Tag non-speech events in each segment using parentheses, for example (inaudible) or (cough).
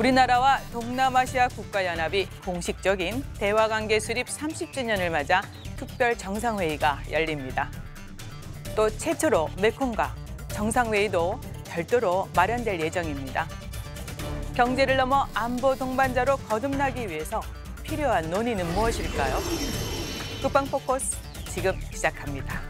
우리나라와 동남아시아 국가연합이 공식적인 대화관계 수립 30주년을 맞아 특별 정상회의가 열립니다. 또 최초로 메콩과 정상회의도 별도로 마련될 예정입니다. 경제를 넘어 안보 동반자로 거듭나기 위해서 필요한 논의는 무엇일까요? 국방 포커스 지금 시작합니다.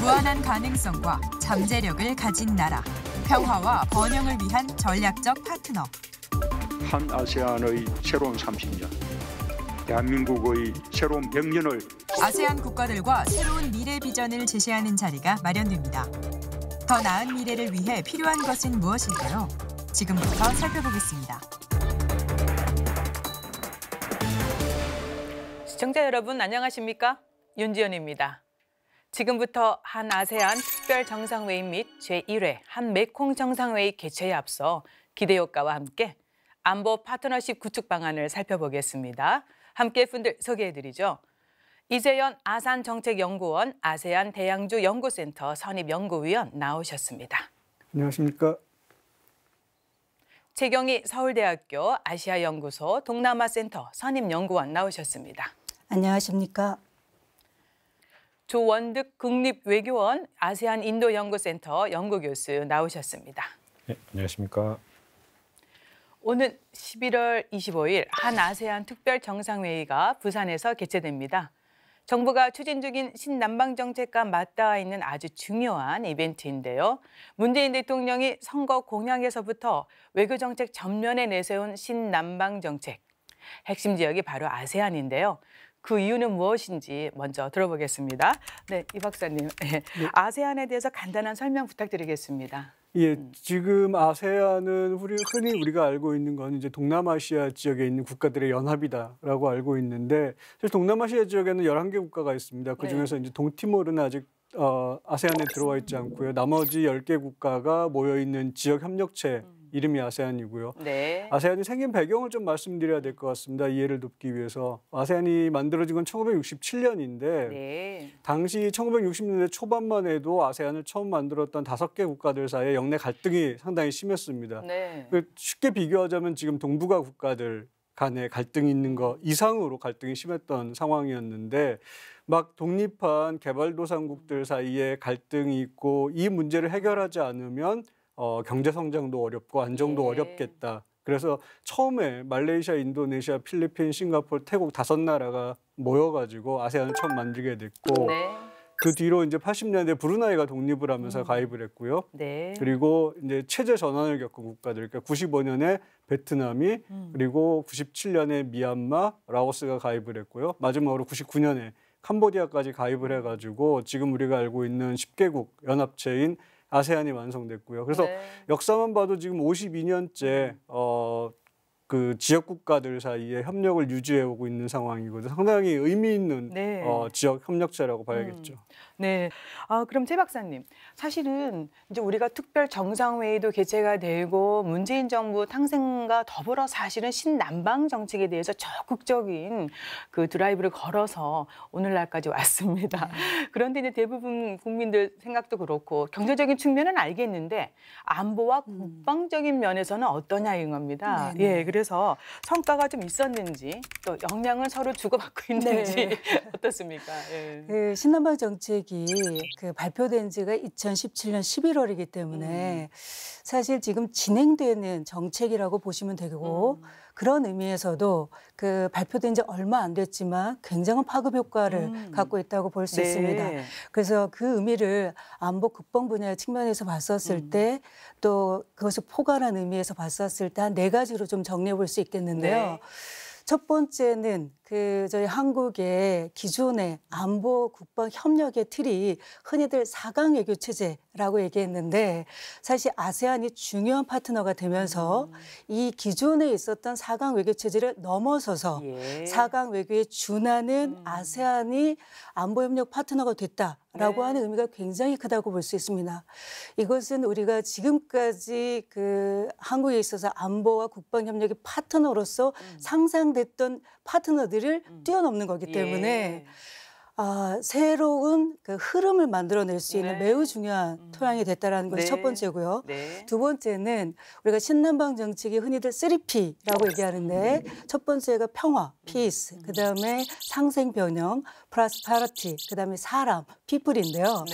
무한한 가능성과 잠재력을 가진 나라, 평화와 번영을 위한 전략적 파트너. 한 아세안의 새로운 30년, 대한민국의 새로운 100년을 아세안 국가들과 새로운 미래 비전을 제시하는 자리가 마련됩니다. 더 나은 미래를 위해 필요한 것은 무엇일까요? 지금부터 살펴보겠습니다. 시청자 여러분 안녕하십니까? 윤지연입니다. 지금부터 한 아세안 특별 정상회의 및 제1회 한 메콩 정상회의 개최에 앞서 기대 효과와 함께 안보 파트너십 구축 방안을 살펴보겠습니다. 함께 분들 소개해드리죠. 이재현 아산정책연구원 아세안 대양주 연구센터 선임연구위원 나오셨습니다. 안녕하십니까. 최경희 서울대학교 아시아연구소 동남아센터 선임연구원 나오셨습니다. 안녕하십니까. 조원득 국립외교원 아세안 인도연구센터 연구교수 나오셨습니다. 네, 안녕하십니까. 오는 11월 25일 한 아세안 특별 정상회의가 부산에서 개최됩니다. 정부가 추진 중인 신남방 정책과 맞닿아 있는 아주 중요한 이벤트인데요. 문재인 대통령이 선거 공약에서부터 외교 정책 전면에 내세운 신남방 정책. 핵심 지역이 바로 아세안인데요. 그 이유는 무엇인지 먼저 들어보겠습니다. 네, 이 박사님. (laughs) 네. 아세안에 대해서 간단한 설명 부탁드리겠습니다. 예, 지금 아세안은 흔히 우리가 알고 있는 건 이제 동남아시아 지역에 있는 국가들의 연합이다라고 알고 있는데 사실 동남아시아 지역에는 11개 국가가 있습니다. 그중에서 네. 이제 동티모르는 아직 어, 아세안에 들어와 있지 않고요. 나머지 10개 국가가 모여 있는 지역 협력체 음. 이름이 아세안이고요. 네. 아세안이 생긴 배경을 좀 말씀드려야 될 것 같습니다. 이해를 돕기 위해서. 아세안이 만들어진 건 1967년인데 네. 당시 1960년대 초반만 해도 아세안을 처음 만들었던 다섯 개 국가들 사이에 영내 갈등이 상당히 심했습니다. 네. 그 쉽게 비교하자면 지금 동북아 국가들 간에 갈등이 있는 거 이상으로 갈등이 심했던 상황이었는데 막 독립한 개발도상국들 사이에 갈등이 있고 이 문제를 해결하지 않으면 어, 경제 성장도 어렵고 안정도 예. 어렵겠다. 그래서 처음에 말레이시아, 인도네시아, 필리핀, 싱가포르, 태국 다섯 나라가 모여가지고 아세안을 처음 만들게 됐고 네. 그 뒤로 이제 80년대 브루나이가 독립을 하면서 음. 가입을 했고요. 네. 그리고 이제 체제 전환을 겪은 국가들, 그러니까 95년에 베트남이 음. 그리고 97년에 미얀마, 라오스가 가입을 했고요. 마지막으로 99년에 캄보디아까지 가입을 해가지고 지금 우리가 알고 있는 10개국 연합체인 아세안이 완성됐고요. 그래서 네. 역사만 봐도 지금 52년째 어, 그 지역 국가들 사이에 협력을 유지해 오고 있는 상황이거든요. 상당히 의미 있는 네. 어, 지역 협력체라고 봐야겠죠. 음. 네. 아, 그럼 최 박사님. 사실은 이제 우리가 특별 정상회의도 개최가 되고 문재인 정부 탄생과 더불어 사실은 신남방 정책에 대해서 적극적인 그 드라이브를 걸어서 오늘날까지 왔습니다. 네. 그런데 이제 대부분 국민들 생각도 그렇고 경제적인 측면은 알겠는데 안보와 음. 국방적인 면에서는 어떠냐 인 겁니다. 네, 네. 예. 그래서 성과가 좀 있었는지 또 역량을 서로 주고받고 있는지 네. (laughs) 어떻습니까? 예. 그 신남방 정책 계획이 그 발표된 지가 2017년 11월이기 때문에 음. 사실 지금 진행되는 정책이라고 보시면 되고 음. 그런 의미에서도 그 발표된 지 얼마 안 됐지만 굉장한 파급 효과를 음. 갖고 있다고 볼수 네. 있습니다. 그래서 그 의미를 안보 국방 분야의 측면에서 봤었을 음. 때또 그것을 포괄한 의미에서 봤었을 때 한 네 가지로 좀 정리해 볼 수 있겠는데요. 네. 첫 번째는 그 저희 한국의 기존의 안보 국방 협력의 틀이 흔히들 사강 외교 체제라고 얘기했는데 사실 아세안이 중요한 파트너가 되면서 음. 이 기존에 있었던 사강 외교 체제를 넘어서서 예. 사강 외교에 준하는 음. 아세안이 안보 협력 파트너가 됐다 라고 네. 하는 의미가 굉장히 크다고 볼 수 있습니다. 이것은 우리가 지금까지 그 한국에 있어서 안보와 국방 협력의 파트너로서 음. 상상됐던 파트너들을 음. 뛰어넘는 거기 때문에 예. 아, 새로운 그 흐름을 만들어낼 수 있는 네. 매우 중요한 음. 토양이 됐다라는 것이 네. 첫 번째고요. 네. 두 번째는 우리가 신남방 정책이 흔히들 3P라고 얘기하는데 첫 번째가 평화, peace, 음. 그다음에 상생 변형, prosperity, 그다음에 사람, people인데요.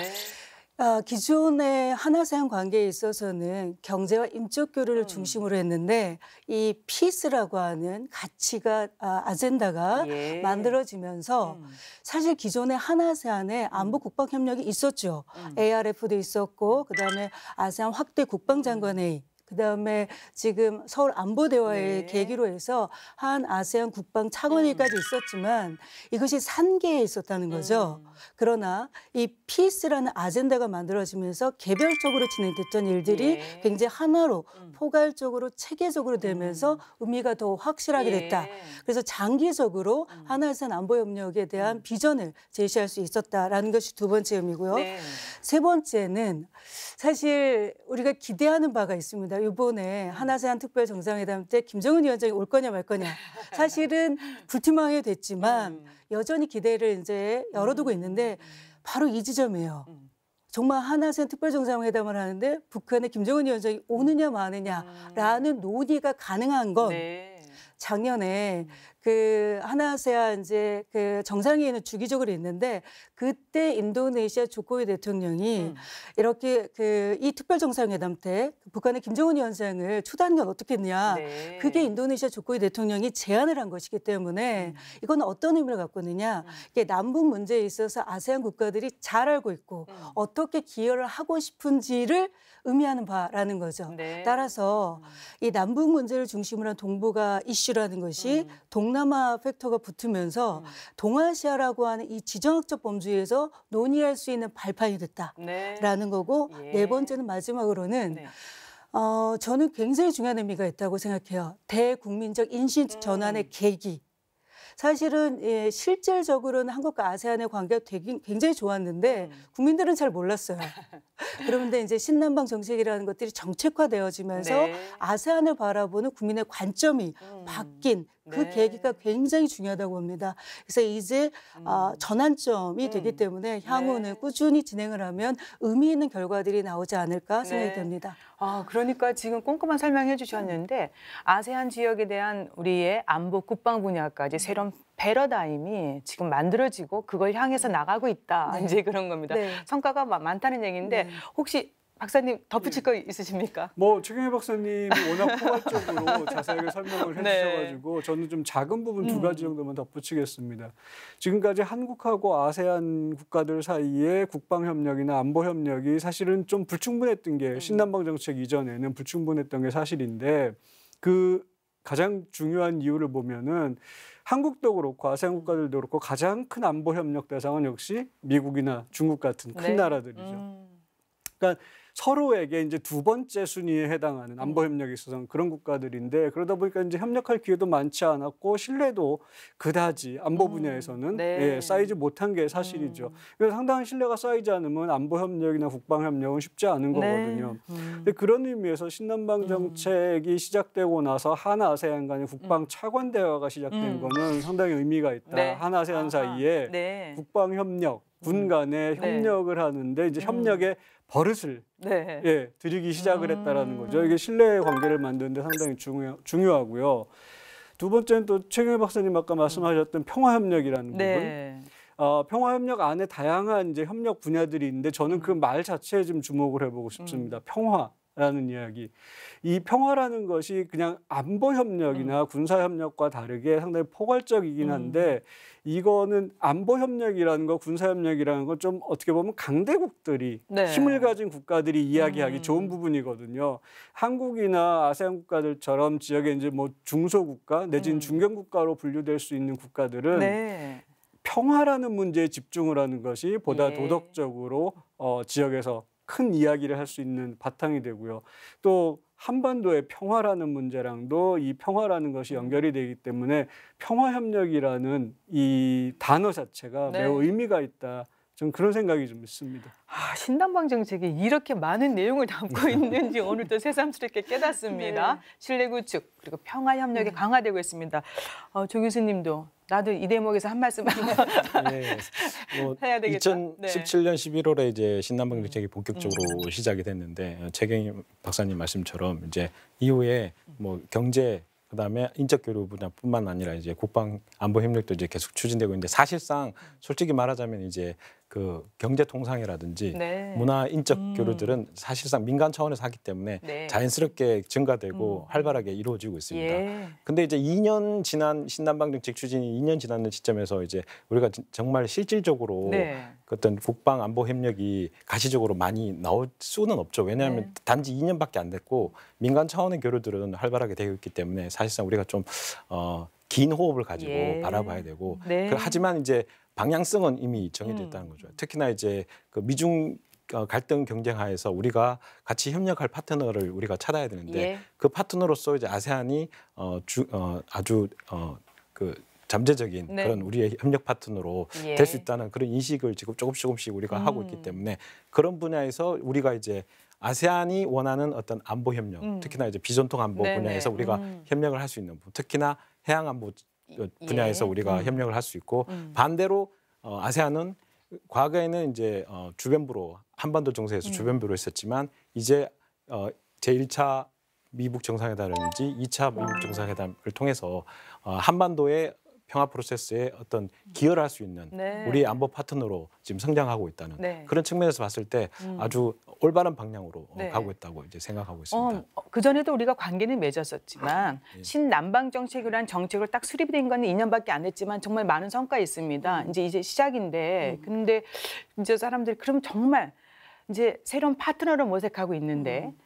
네. 아, 기존의 한아세안 관계에 있어서는 경제와 인적 교류를 음. 중심으로 했는데 이 peace라고 하는 가치가 아, 아젠다가 예. 만들어지면서 음. 사실 기존의 한아세안에 안보 국방 협력이 있었죠. 음. ARF도 있었고 그다음에 아세안 확대 국방장관회의 그다음에 지금 서울 안보 대화의 네. 계기로 해서 한 아세안 국방 차관회의까지 음. 있었지만 이것이 산개해 있었다는 거죠. 음. 그러나 이 peace라는 아젠다가 만들어지면서 개별적으로 진행됐던 일들이 예. 굉장히 하나로 음. 포괄적으로 체계적으로 되면서 의미가 더 확실하게 됐다. 예. 그래서 장기적으로 음. 한아세안 안보 협력에 대한 비전을 제시할 수 있었다라는 것이 두 번째 의미고요. 네. 세 번째는 사실 우리가 기대하는 바가 있습니다. 이번에 한아세안 특별 정상회담 때 김정은 위원장이 올 거냐 말 거냐. 사실은 불투명하게 됐지만 음. 여전히 기대를 이제 열어두고 있는데 바로 이 지점이에요. 음. 정말 한아세안 특별 정상회담을 하는데 북한의 김정은 위원장이 오느냐 마느냐라는 논의가 가능한 건 네. 작년에 그 하나아세안 이제 그 정상회의는 주기적으로 있는데 그때 인도네시아 조코위 대통령이 음. 이렇게 그 이 특별 정상회담 때 북한의 김정은 위원장을 초대하는 건 어떻겠냐. 네. 그게 인도네시아 조코위 대통령이 제안을 한 것이기 때문에 이건 어떤 의미를 갖고 있느냐. 음. 이게 남북 문제에 있어서 아세안 국가들이 잘 알고 있고 음. 어떻게 기여를 하고 싶은지를 의미하는 바라는 거죠. 네. 따라서 이 남북 문제를 중심으로 한 동북아 이슈 라는 것이 음. 동남아 팩터가 붙으면서 음. 동아시아라고 하는 이 지정학적 범주에서 논의할 수 있는 발판이 됐다라는 네. 거고 예. 네 번째는 마지막으로는 네. 어, 저는 굉장히 중요한 의미가 있다고 생각해요. 대국민적 인식 음. 전환의 계기. 사실은 예, 실질적으로는 한국과 아세안의 관계가 되게 굉장히 좋았는데 음. 국민들은 잘 몰랐어요. (laughs) (laughs) 그런데 이제 신남방 정책이라는 것들이 정책화되어지면서 네. 아세안을 바라보는 국민의 관점이 음. 바뀐 그 네. 계기가 굉장히 중요하다고 봅니다. 그래서 이제 아, 전환점이 되기 음. 때문에 향후는 네. 꾸준히 진행을 하면 의미 있는 결과들이 나오지 않을까 생각이 네. 됩니다. 아, 그러니까 지금 꼼꼼한 설명해 주셨는데 아세안 지역에 대한 우리의 안보 국방 분야까지 새로운 패러다임이 지금 만들어지고 그걸 향해서 나가고 있다. 네. 이제 그런 겁니다. 네. 성과가 마- 많다는 얘기인데 네. 혹시 박사님 덧붙일 거 있으십니까? 뭐 최경혜 박사님이 워낙 포괄적으로 (laughs) 자세하게 설명을 네. 해주셔가지고 저는 좀 작은 부분 두 음. 가지 정도만 덧붙이겠습니다. 지금까지 한국하고 아세안 국가들 사이의 국방 협력이나 안보 협력이 사실은 좀 불충분했던 음. 게 신남방 정책 이전에는 불충분했던 게 사실인데 그 가장 중요한 이유를 보면은 한국도 그렇고 아세안 국가들도 그렇고 가장 큰 안보 협력 대상은 역시 미국이나 중국 같은 큰 네. 나라들이죠. 음. 서로에게 이제 두 번째 순위에 해당하는 안보 음. 협력에 있어서는 그런 국가들인데 그러다 보니까 이제 협력할 기회도 많지 않았고 신뢰도 그다지 안보 음. 분야에서는 네. 예, 쌓이지 못한 게 사실이죠. 음. 그래서 상당한 신뢰가 쌓이지 않으면 안보 협력이나 국방 협력은 쉽지 않은 거거든요. 네. 음. 근데 그런 의미에서 신남방 음. 정책이 시작되고 나서 한 아세안 간의 국방 차관 대화가 시작된 음. 거는 상당히 의미가 있다. 네. 한 아세안 아하. 사이에 네. 국방 협력, 군 간의 네. 협력을 하는데 이제 음. 협력의 버릇을 네. 예, 들이기 시작을 음. 했다라는 거죠. 이게 신뢰의 관계를 만드는데 상당히 중요, 중요하고요. 두 번째는 또 최경혜 박사님 아까 말씀하셨던 평화협력이라는 부분. 네. 어, 평화협력 안에 다양한 이제 협력 분야들이 있는데 저는 음. 그말 자체에 좀 주목을 해보고 싶습니다. 평화 라는 이야기. 이 평화라는 것이 그냥 안보 협력이나 음. 군사 협력과 다르게 상당히 포괄적이긴 한데 이거는 안보 협력이라는 거, 군사 협력이라는 건 좀 어떻게 보면 강대국들이 네. 힘을 가진 국가들이 이야기하기 음. 좋은 부분이거든요. 한국이나 아세안 국가들처럼 지역에 이제 뭐 중소국가 내지는 음. 중견국가로 분류될 수 있는 국가들은 네. 평화라는 문제에 집중을 하는 것이 보다 예. 도덕적으로 어, 지역에서 큰 이야기를 할 수 있는 바탕이 되고요. 또 한반도의 평화라는 문제랑도 이 평화라는 것이 음. 연결이 되기 때문에 평화협력이라는 이 단어 자체가 네. 매우 의미가 있다. 좀 그런 생각이 좀 있습니다. 아, 신남방 정책이 이렇게 많은 내용을 담고 (laughs) 있는지 오늘 또 새삼스럽게 깨닫습니다. 네. 신뢰 구축 그리고 평화 협력이 네. 강화되고 있습니다. 어, 조 교수님도 나도 이 대목에서 한 말씀 (laughs) 예, (laughs) 뭐 해야 되겠다. 네. 2017년 11월에 이제 신남방 정책이 본격적으로 시작이 됐는데 어, 최경희 박사님 말씀처럼 이제 이후에 뭐 경제 그다음에 인적 교류 분야뿐만 아니라 이제 국방 안보 협력도 이제 계속 추진되고 있는데 사실상 솔직히 말하자면 이제 그 경제 통상이라든지 네. 문화 인적 음. 교류들은 사실상 민간 차원에서 하기 때문에 네. 자연스럽게 증가되고 음. 활발하게 이루어지고 있습니다. 예. 근데 이제 2년 지난 신남방 정책 추진이 2년 지난 시점에서 이제 우리가 진- 정말 실질적으로 네. 그 어떤 국방 안보 협력이 가시적으로 많이 나올 수는 없죠. 왜냐하면 네. 단지 2년밖에 안 됐고 민간 차원의 교류들은 활발하게 되고 있기 때문에 사실상 우리가 좀 어, 긴 호흡을 가지고 예. 바라봐야 되고 네. 그 하지만 이제 방향성은 이미 정해졌다는 음. 거죠. 특히나 이제 그 미중 어, 갈등 경쟁하에서 우리가 같이 협력할 파트너를 우리가 찾아야 되는데 예. 그 파트너로서 이제 아세안이 어, 주, 어, 아주 어, 그 잠재적인 네. 그런 우리의 협력 파트너로 예. 될수 있다는 그런 인식을 지금 조금씩 조금씩 우리가 하고 음. 있기 때문에 그런 분야에서 우리가 이제 아세안이 원하는 어떤 안보 협력, 음. 특히나 이제 비전통 안보 네네. 분야에서 우리가 음. 협력을 할 수 있는 부분, 특히나 해양 안보 분야에서 예. 우리가 음. 협력을 할 수 있고 음. 반대로 어, 아세안은 과거에는 이제 어, 주변부로 한반도 정세에서 음. 주변부로 했었지만 이제 어, 제1차 미북 정상회담이라든지 2차 미북 정상회담을 통해서 어, 한반도의 평화 프로세스에 어떤 기여를 할 수 있는 네. 우리 안보 파트너로 지금 성장하고 있다는 네. 그런 측면에서 봤을 때 음. 아주 올바른 방향으로 어, 네. 가고 있다고 이제 생각하고 있습니다. 어, 그 전에도 우리가 관계는 맺었었지만 예. 신남방 정책이라는 정책을 딱 수립이 된 거는 2년밖에 안 됐지만 정말 많은 성과 있습니다. 음. 이제 이제 시작인데 근데 이제 사람들이 그럼 정말 이제 새로운 파트너를 모색하고 있는데 음.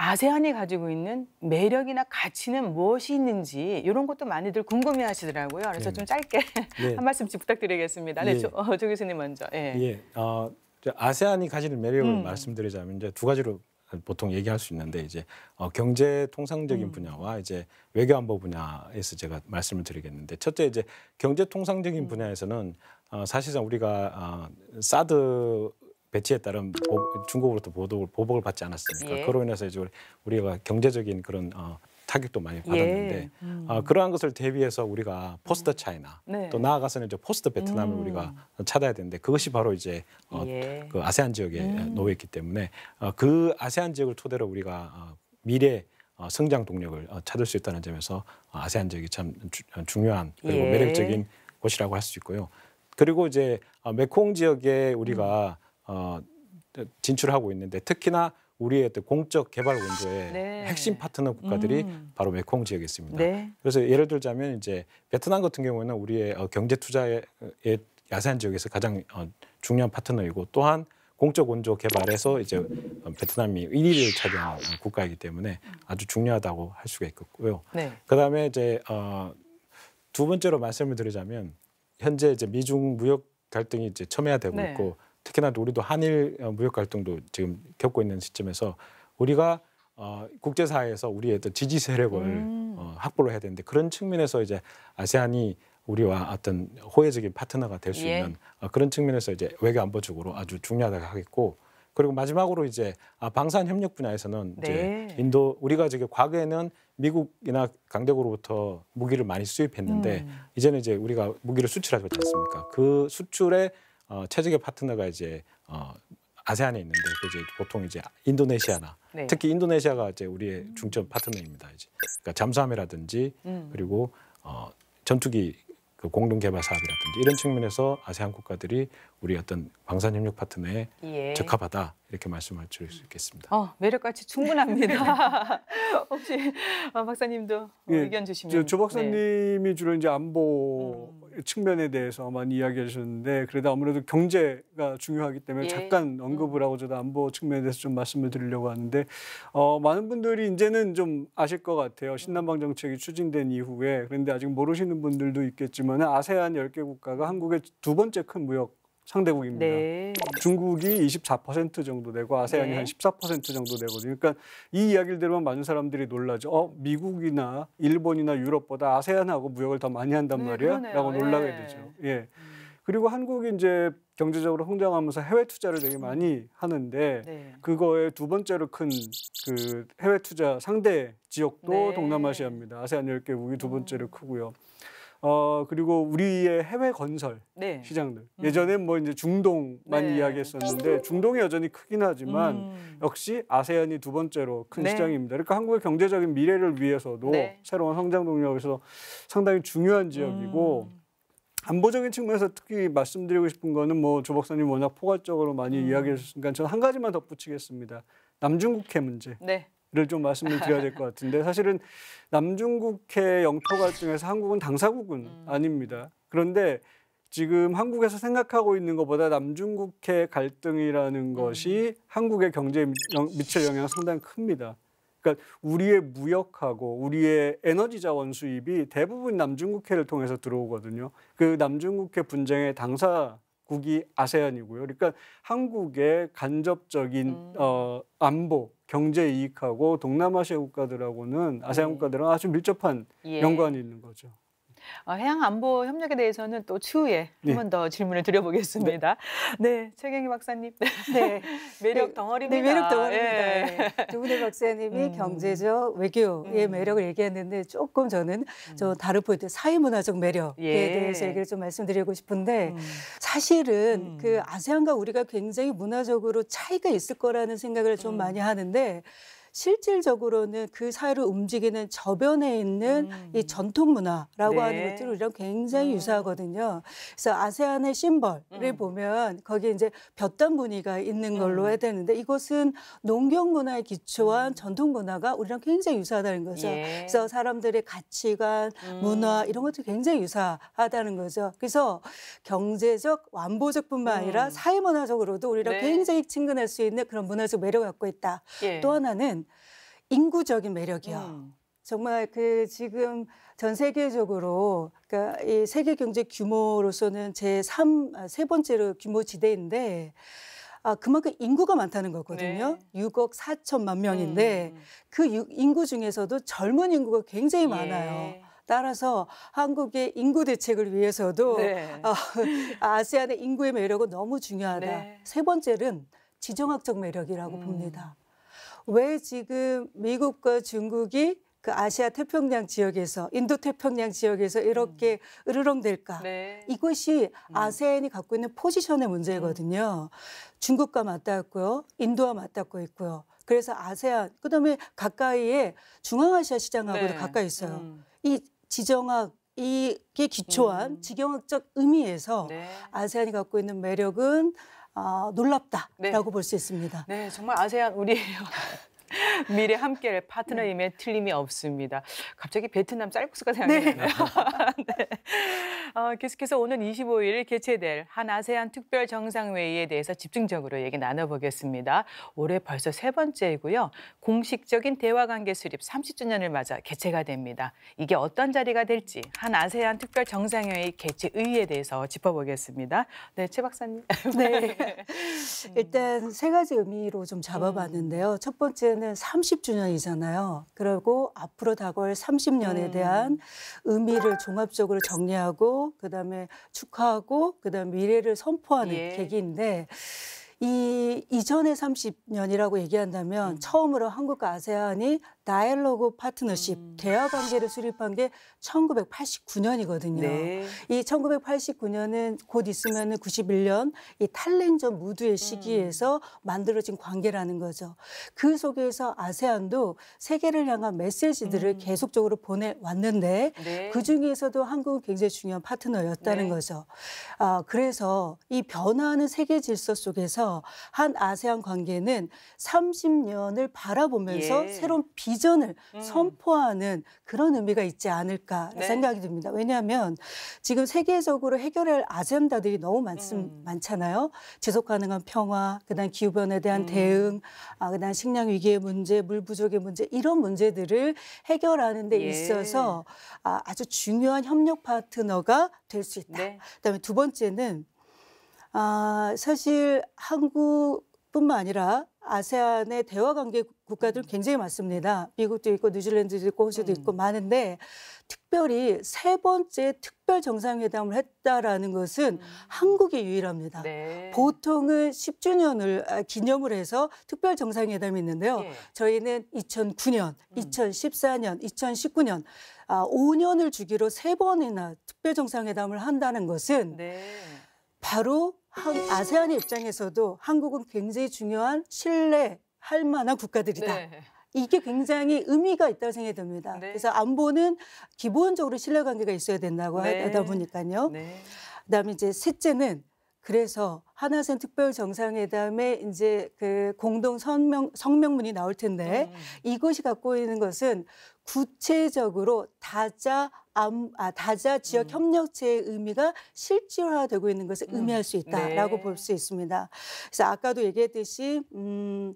아세안이 가지고 있는 매력이나 가치는 무엇이 있는지 이런 것도 많이들 궁금해 하시더라고요. 그래서 네네. 좀 짧게 네. (laughs) 한 말씀씩 부탁드리겠습니다. 네, 예. 조, 어, 조 교수님 먼저. 예. 예, 어, 아세안이 가지는 매력을 음. 말씀드리자면 이제 두 가지로 보통 얘기할 수 있는데 이제 어, 경제 통상적인 음. 분야와 이제 외교 안보 분야에서 제가 말씀을 드리겠는데 첫째 이제 경제 통상적인 음. 분야에서는 어, 사실상 우리가 어, 사드 배치에 따른 보, 중국으로부터 보복을, 보복을 받지 않았습니까? 예. 그로 인해서 이제 우리- 우리가 경제적인 그런 어, 타격도 많이 받았는데 예. 음. 어, 그러한 것을 대비해서 우리가 post China 네. 또 나아가서는 이제 post 베트남을 음. 우리가 찾아야 되는데 그것이 바로 이제 어, 예. 그 아세안 지역에 음. 놓여 있기 때문에 어, 그 아세안 지역을 토대로 우리가 어, 미래 어, 성장 동력을 어, 찾을 수 있다는 점에서 어, 아세안 지역이 참 주- 어, 중요한 그리고 예. 매력적인 곳이라고 할 수 있고요. 그리고 이제 어, 메콩 지역에 우리가 어, 진출하고 있는데 특히나 우리의 공적 개발 원조의 네. 핵심 파트너 국가들이 음. 바로 메콩 지역에 있습니다. 네. 그래서 예를 들자면 이제 베트남 같은 경우에는 우리의 어, 경제 투자의 야세안 지역에서 가장 어, 중요한 파트너이고 또한 공적 원조 개발에서 이제 어, 베트남이 1위를 차지하는 어, 국가이기 때문에 아주 중요하다고 할 수가 있겠고요. 네. 그다음에 이제 어, 두 번째로 말씀을 드리자면 현재 이제 미중 무역 갈등이 이제 첨예화되고 네. 있고 특히나 우리도 한일 어, 무역 갈등도 지금 겪고 있는 시점에서 우리가 어, 국제사회에서 우리의 어떤 지지 세력을 음. 어, 확보를 해야 되는데 그런 측면에서 이제 아세안이 우리와 어떤 호혜적인 파트너가 될수 예. 있는 어, 그런 측면에서 이제 외교 안보적으로 아주 중요하다고 하겠고 그리고 마지막으로 이제 아, 방산 협력 분야에서는 네. 이제 인도 우리가 저기 과거에는 미국이나 강대국으로부터 무기를 많이 수입했는데 음. 이제는 이제 우리가 무기를 수출하고 있지 않습니까? 그 수출의 어, 최적의 파트너가 이제 어, 아세안에 있는데 그 이제 보통 이제 인도네시아나 네. 특히 인도네시아가 이제 우리의 중점 파트너입니다. 이제 그러니까 잠수함이라든지 음. 그리고 어, 전투기 그 공동 개발 사업이라든지 이런 측면에서 아세안 국가들이 우리 어떤 방산 협력 파트너에 예. 적합하다 이렇게 말씀을 드릴 수 있겠습니다. 어, 매력같이 충분합니다. (laughs) (laughs) 혹시 어, 박사님도 어, 예, 의견 주시면. 저, 조 네. 박사님이 주로 이제 안보 음. 측면에 대해서만 이야기하셨는데 그래도 아무래도 경제가 중요하기 때문에 예. 잠깐 언급을 하고 저도 안보 측면에 대해서 좀 말씀을 드리려고 하는데 어, 많은 분들이 이제는 좀 아실 것 같아요. 신남방 정책이 추진된 이후에 그런데 아직 모르시는 분들도 있겠지만 아세안 10개 국가가 한국의 두 번째 큰 무역 상대국입니다. 네. 중국이 24% 정도 되고 아세안이 네. 한14% 정도 되거든요. 그러니까 이 이야기를 들으면 많은 사람들이 놀라죠. 어, 미국이나 일본이나 유럽보다 아세안하고 무역을 더 많이 한단 네, 말이야? 그러네요. 라고 놀라게 예. 되죠. 예. 그리고 한국이 이제 경제적으로 성장하면서 해외 투자를 되게 많이 하는데 네. 그거에 두 번째로 큰 그 해외 투자 상대 지역도 네. 동남아시아입니다. 아세안 10개국이 두 번째로 크고요. 어 그리고 우리의 해외 건설 네. 시장들 예전에 뭐 이제 중동만 네. 이야기했었는데 중동이 여전히 크긴 하지만 음. 역시 아세안이 두 번째로 큰 네. 시장입니다. 그러니까 한국의 경제적인 미래를 위해서도 네. 새로운 성장 동력에서 상당히 중요한 지역이고 음. 안보적인 측면에서 특히 말씀드리고 싶은 거는 뭐 조 박사님 워낙 포괄적으로 많이 음. 이야기해 주셨으니까 저는 한 가지만 덧붙이겠습니다. 남중국해 문제. 네. 를좀 말씀을 드려야 될 것 같은데 사실은 남중국해 영토 갈등에서 한국은 당사국은 음. 아닙니다. 그런데 지금 한국에서 생각하고 있는 것보다 남중국해 갈등이라는 음. 것이 한국의 경제에 미- 미칠 영향은 상당히 큽니다. 그러니까 우리의 무역하고 우리의 에너지 자원 수입이 대부분 남중국해를 통해서 들어오거든요. 그 남중국해 분쟁의 당사 국이 아세안이고요. 그러니까 한국의 간접적인 음. 어, 안보, 경제 이익하고 동남아시아 국가들하고는 아세안 네. 국가들은 아주 밀접한 예. 연관이 있는 거죠. 어, 해양 안보 협력에 대해서는 또 추후에 네. 한번 더 질문을 드려보겠습니다. 네, 최경희 박사님. (laughs) 네. 매력 네, 덩어리입니다. 네, 매력 덩어리입니다. 예. 네. 두분의 박사님이 음. 경제적 외교의 음. 매력을 얘기했는데 조금 저는 저 다른 포인트 사회문화적 매력에 예. 대해서 얘기를 좀 말씀드리고 싶은데 음. 사실은 음. 그 아세안과 우리가 굉장히 문화적으로 차이가 있을 거라는 생각을 좀 음. 많이 하는데 실질적으로는 그 사회를 움직이는 저변에 있는 음. 이 전통 문화라고 네. 하는 것들이 우리랑 굉장히 음. 유사하거든요. 그래서 아세안의 심벌을 음. 보면 거기에 이제 볕단 무늬가 있는 걸로 음. 해야 되는데 이것은 농경 문화에 기초한 음. 전통 문화가 우리랑 굉장히 유사하다는 거죠. 예. 그래서 사람들의 가치관, 음. 문화 이런 것들이 굉장히 유사하다는 거죠. 그래서 경제적, 완보적뿐만 아니라 음. 사회 문화적으로도 우리랑 네. 굉장히 친근할 수 있는 그런 문화적 매력을 갖고 있다. 예. 또 하나는 인구적인 매력이요. 음. 정말 그 지금 전 세계적으로 그러니까 이 세계 경제 규모로서는 제3세 번째로 규모 지대인데 아 그만큼 인구가 많다는 거거든요. 네. 6억 4천만 명인데 음. 그 유- 인구 중에서도 젊은 인구가 굉장히 많아요. 예. 따라서 한국의 인구 대책을 위해서도 네. 아, 아세안의 인구의 매력은 너무 중요하다. 네. 세 번째는 지정학적 매력이라고 음. 봅니다. 왜 지금 미국과 중국이 그 아시아 태평양 지역에서 인도 태평양 지역에서 이렇게 으르렁댈까? 음. 네. 이것이 음. 아세안이 갖고 있는 포지션의 문제거든요. 중국과 맞닿았고요. 인도와 맞닿고 있고요. 그래서 아세안 그다음에 가까이에 중앙아시아 시장하고도 네. 가까이 있어요. 음. 이 지정학 이게 기초한 음. 지경학적 의미에서 네. 아세안이 갖고 있는 매력은 아, 놀랍다라고 네. 볼수 있습니다. 네, 정말 아세안 우리 (laughs) (laughs) 미래 함께할 파트너임에 틀림이 없습니다. 갑자기 베트남 쌀국수가 생각나네요. (laughs) 네. 어, 계속해서 오는 25일 개최될 한 아세안 특별 정상회의에 대해서 집중적으로 얘기 나눠보겠습니다. 올해 벌써 세 번째이고요. 공식적인 대화 관계 수립 30주년을 맞아 개최가 됩니다. 이게 어떤 자리가 될지 한 아세안 특별 정상회의 개최 의의에 대해서 짚어보겠습니다. 네, 최 박사님. 네. (laughs) 일단 세 가지 의미로 좀 잡아봤는데요. 음. 첫 번째는 30주년이잖아요. 그리고 앞으로 다가올 30년에 음. 대한 의미를 종합적으로 정리하고 그다음에 축하하고 그다음에 미래를 선포하는 예. 계기인데 이 이전의 30년이라고 얘기한다면 음. 처음으로 한국과 아세안이 다이얼로그 파트너십 음. 대화 관계를 수립한 게 1989년이거든요. 네. 이 1989년은 곧 있으면 91년 이 탈냉전 무드의 시기에서 만들어진 관계라는 거죠. 그 속에서 아세안도 세계를 향한 메시지들을 음. 계속적으로 보내왔는데 네. 그 중에서도 한국은 굉장히 중요한 파트너였다는 네. 거죠. 아, 그래서 이 변화하는 세계 질서 속에서 한 아세안 관계는 30년을 바라보면서 예. 새로운 비 전을 음. 선포하는 그런 의미가 있지 않을까 네. 생각이 듭니다. 왜냐하면 지금 세계적으로 해결할 아젠다들이 너무 많, 음. 많잖아요. 지속 가능한 평화, 그다음 기후 변화에 대한 음. 대응, 아, 그다음 식량 위기의 문제, 물 부족의 문제 이런 문제들을 해결하는 데 예. 있어서 아, 아주 중요한 협력 파트너가 될 수 있다. 네. 그다음에 두 번째는 아, 사실 한국뿐만 아니라 아세안의 대화 관계 국가들 굉장히 많습니다. 미국도 있고 뉴질랜드도 있고 호주도 음. 있고 많은데 특별히 세 번째 특별 정상회담을 했다라는 것은 한국이 유일합니다. 음. 네. 보통은 10주년을 아, 기념을 해서 특별 정상회담이 있는데요. 예. 저희는 2009년, 음. 2014년, 2019년 아, 5년을 주기로 세 번이나 특별 정상회담을 한다는 것은 네. 바로 한- 아세안의 입장에서도 한국은 굉장히 중요한 신뢰할 만한 국가들이다. 네. 이게 굉장히 의미가 있다고 생각이 듭니다. 네. 그래서 안보는 기본적으로 신뢰관계가 있어야 된다고 네. 하다 보니까요. 네. 그다음에 이제 셋째는 그래서 한아세안 특별 정상회담에 이제 그 공동 성명 성명문이 나올 텐데 음. 이것이 갖고 있는 것은 구체적으로 다자 암, 아, 다자 지역 음. 협력체의 의미가 실질화되고 있는 것을 음. 의미할 수 있다라고 네. 볼수 있습니다. 그래서 아까도 얘기했듯이 음,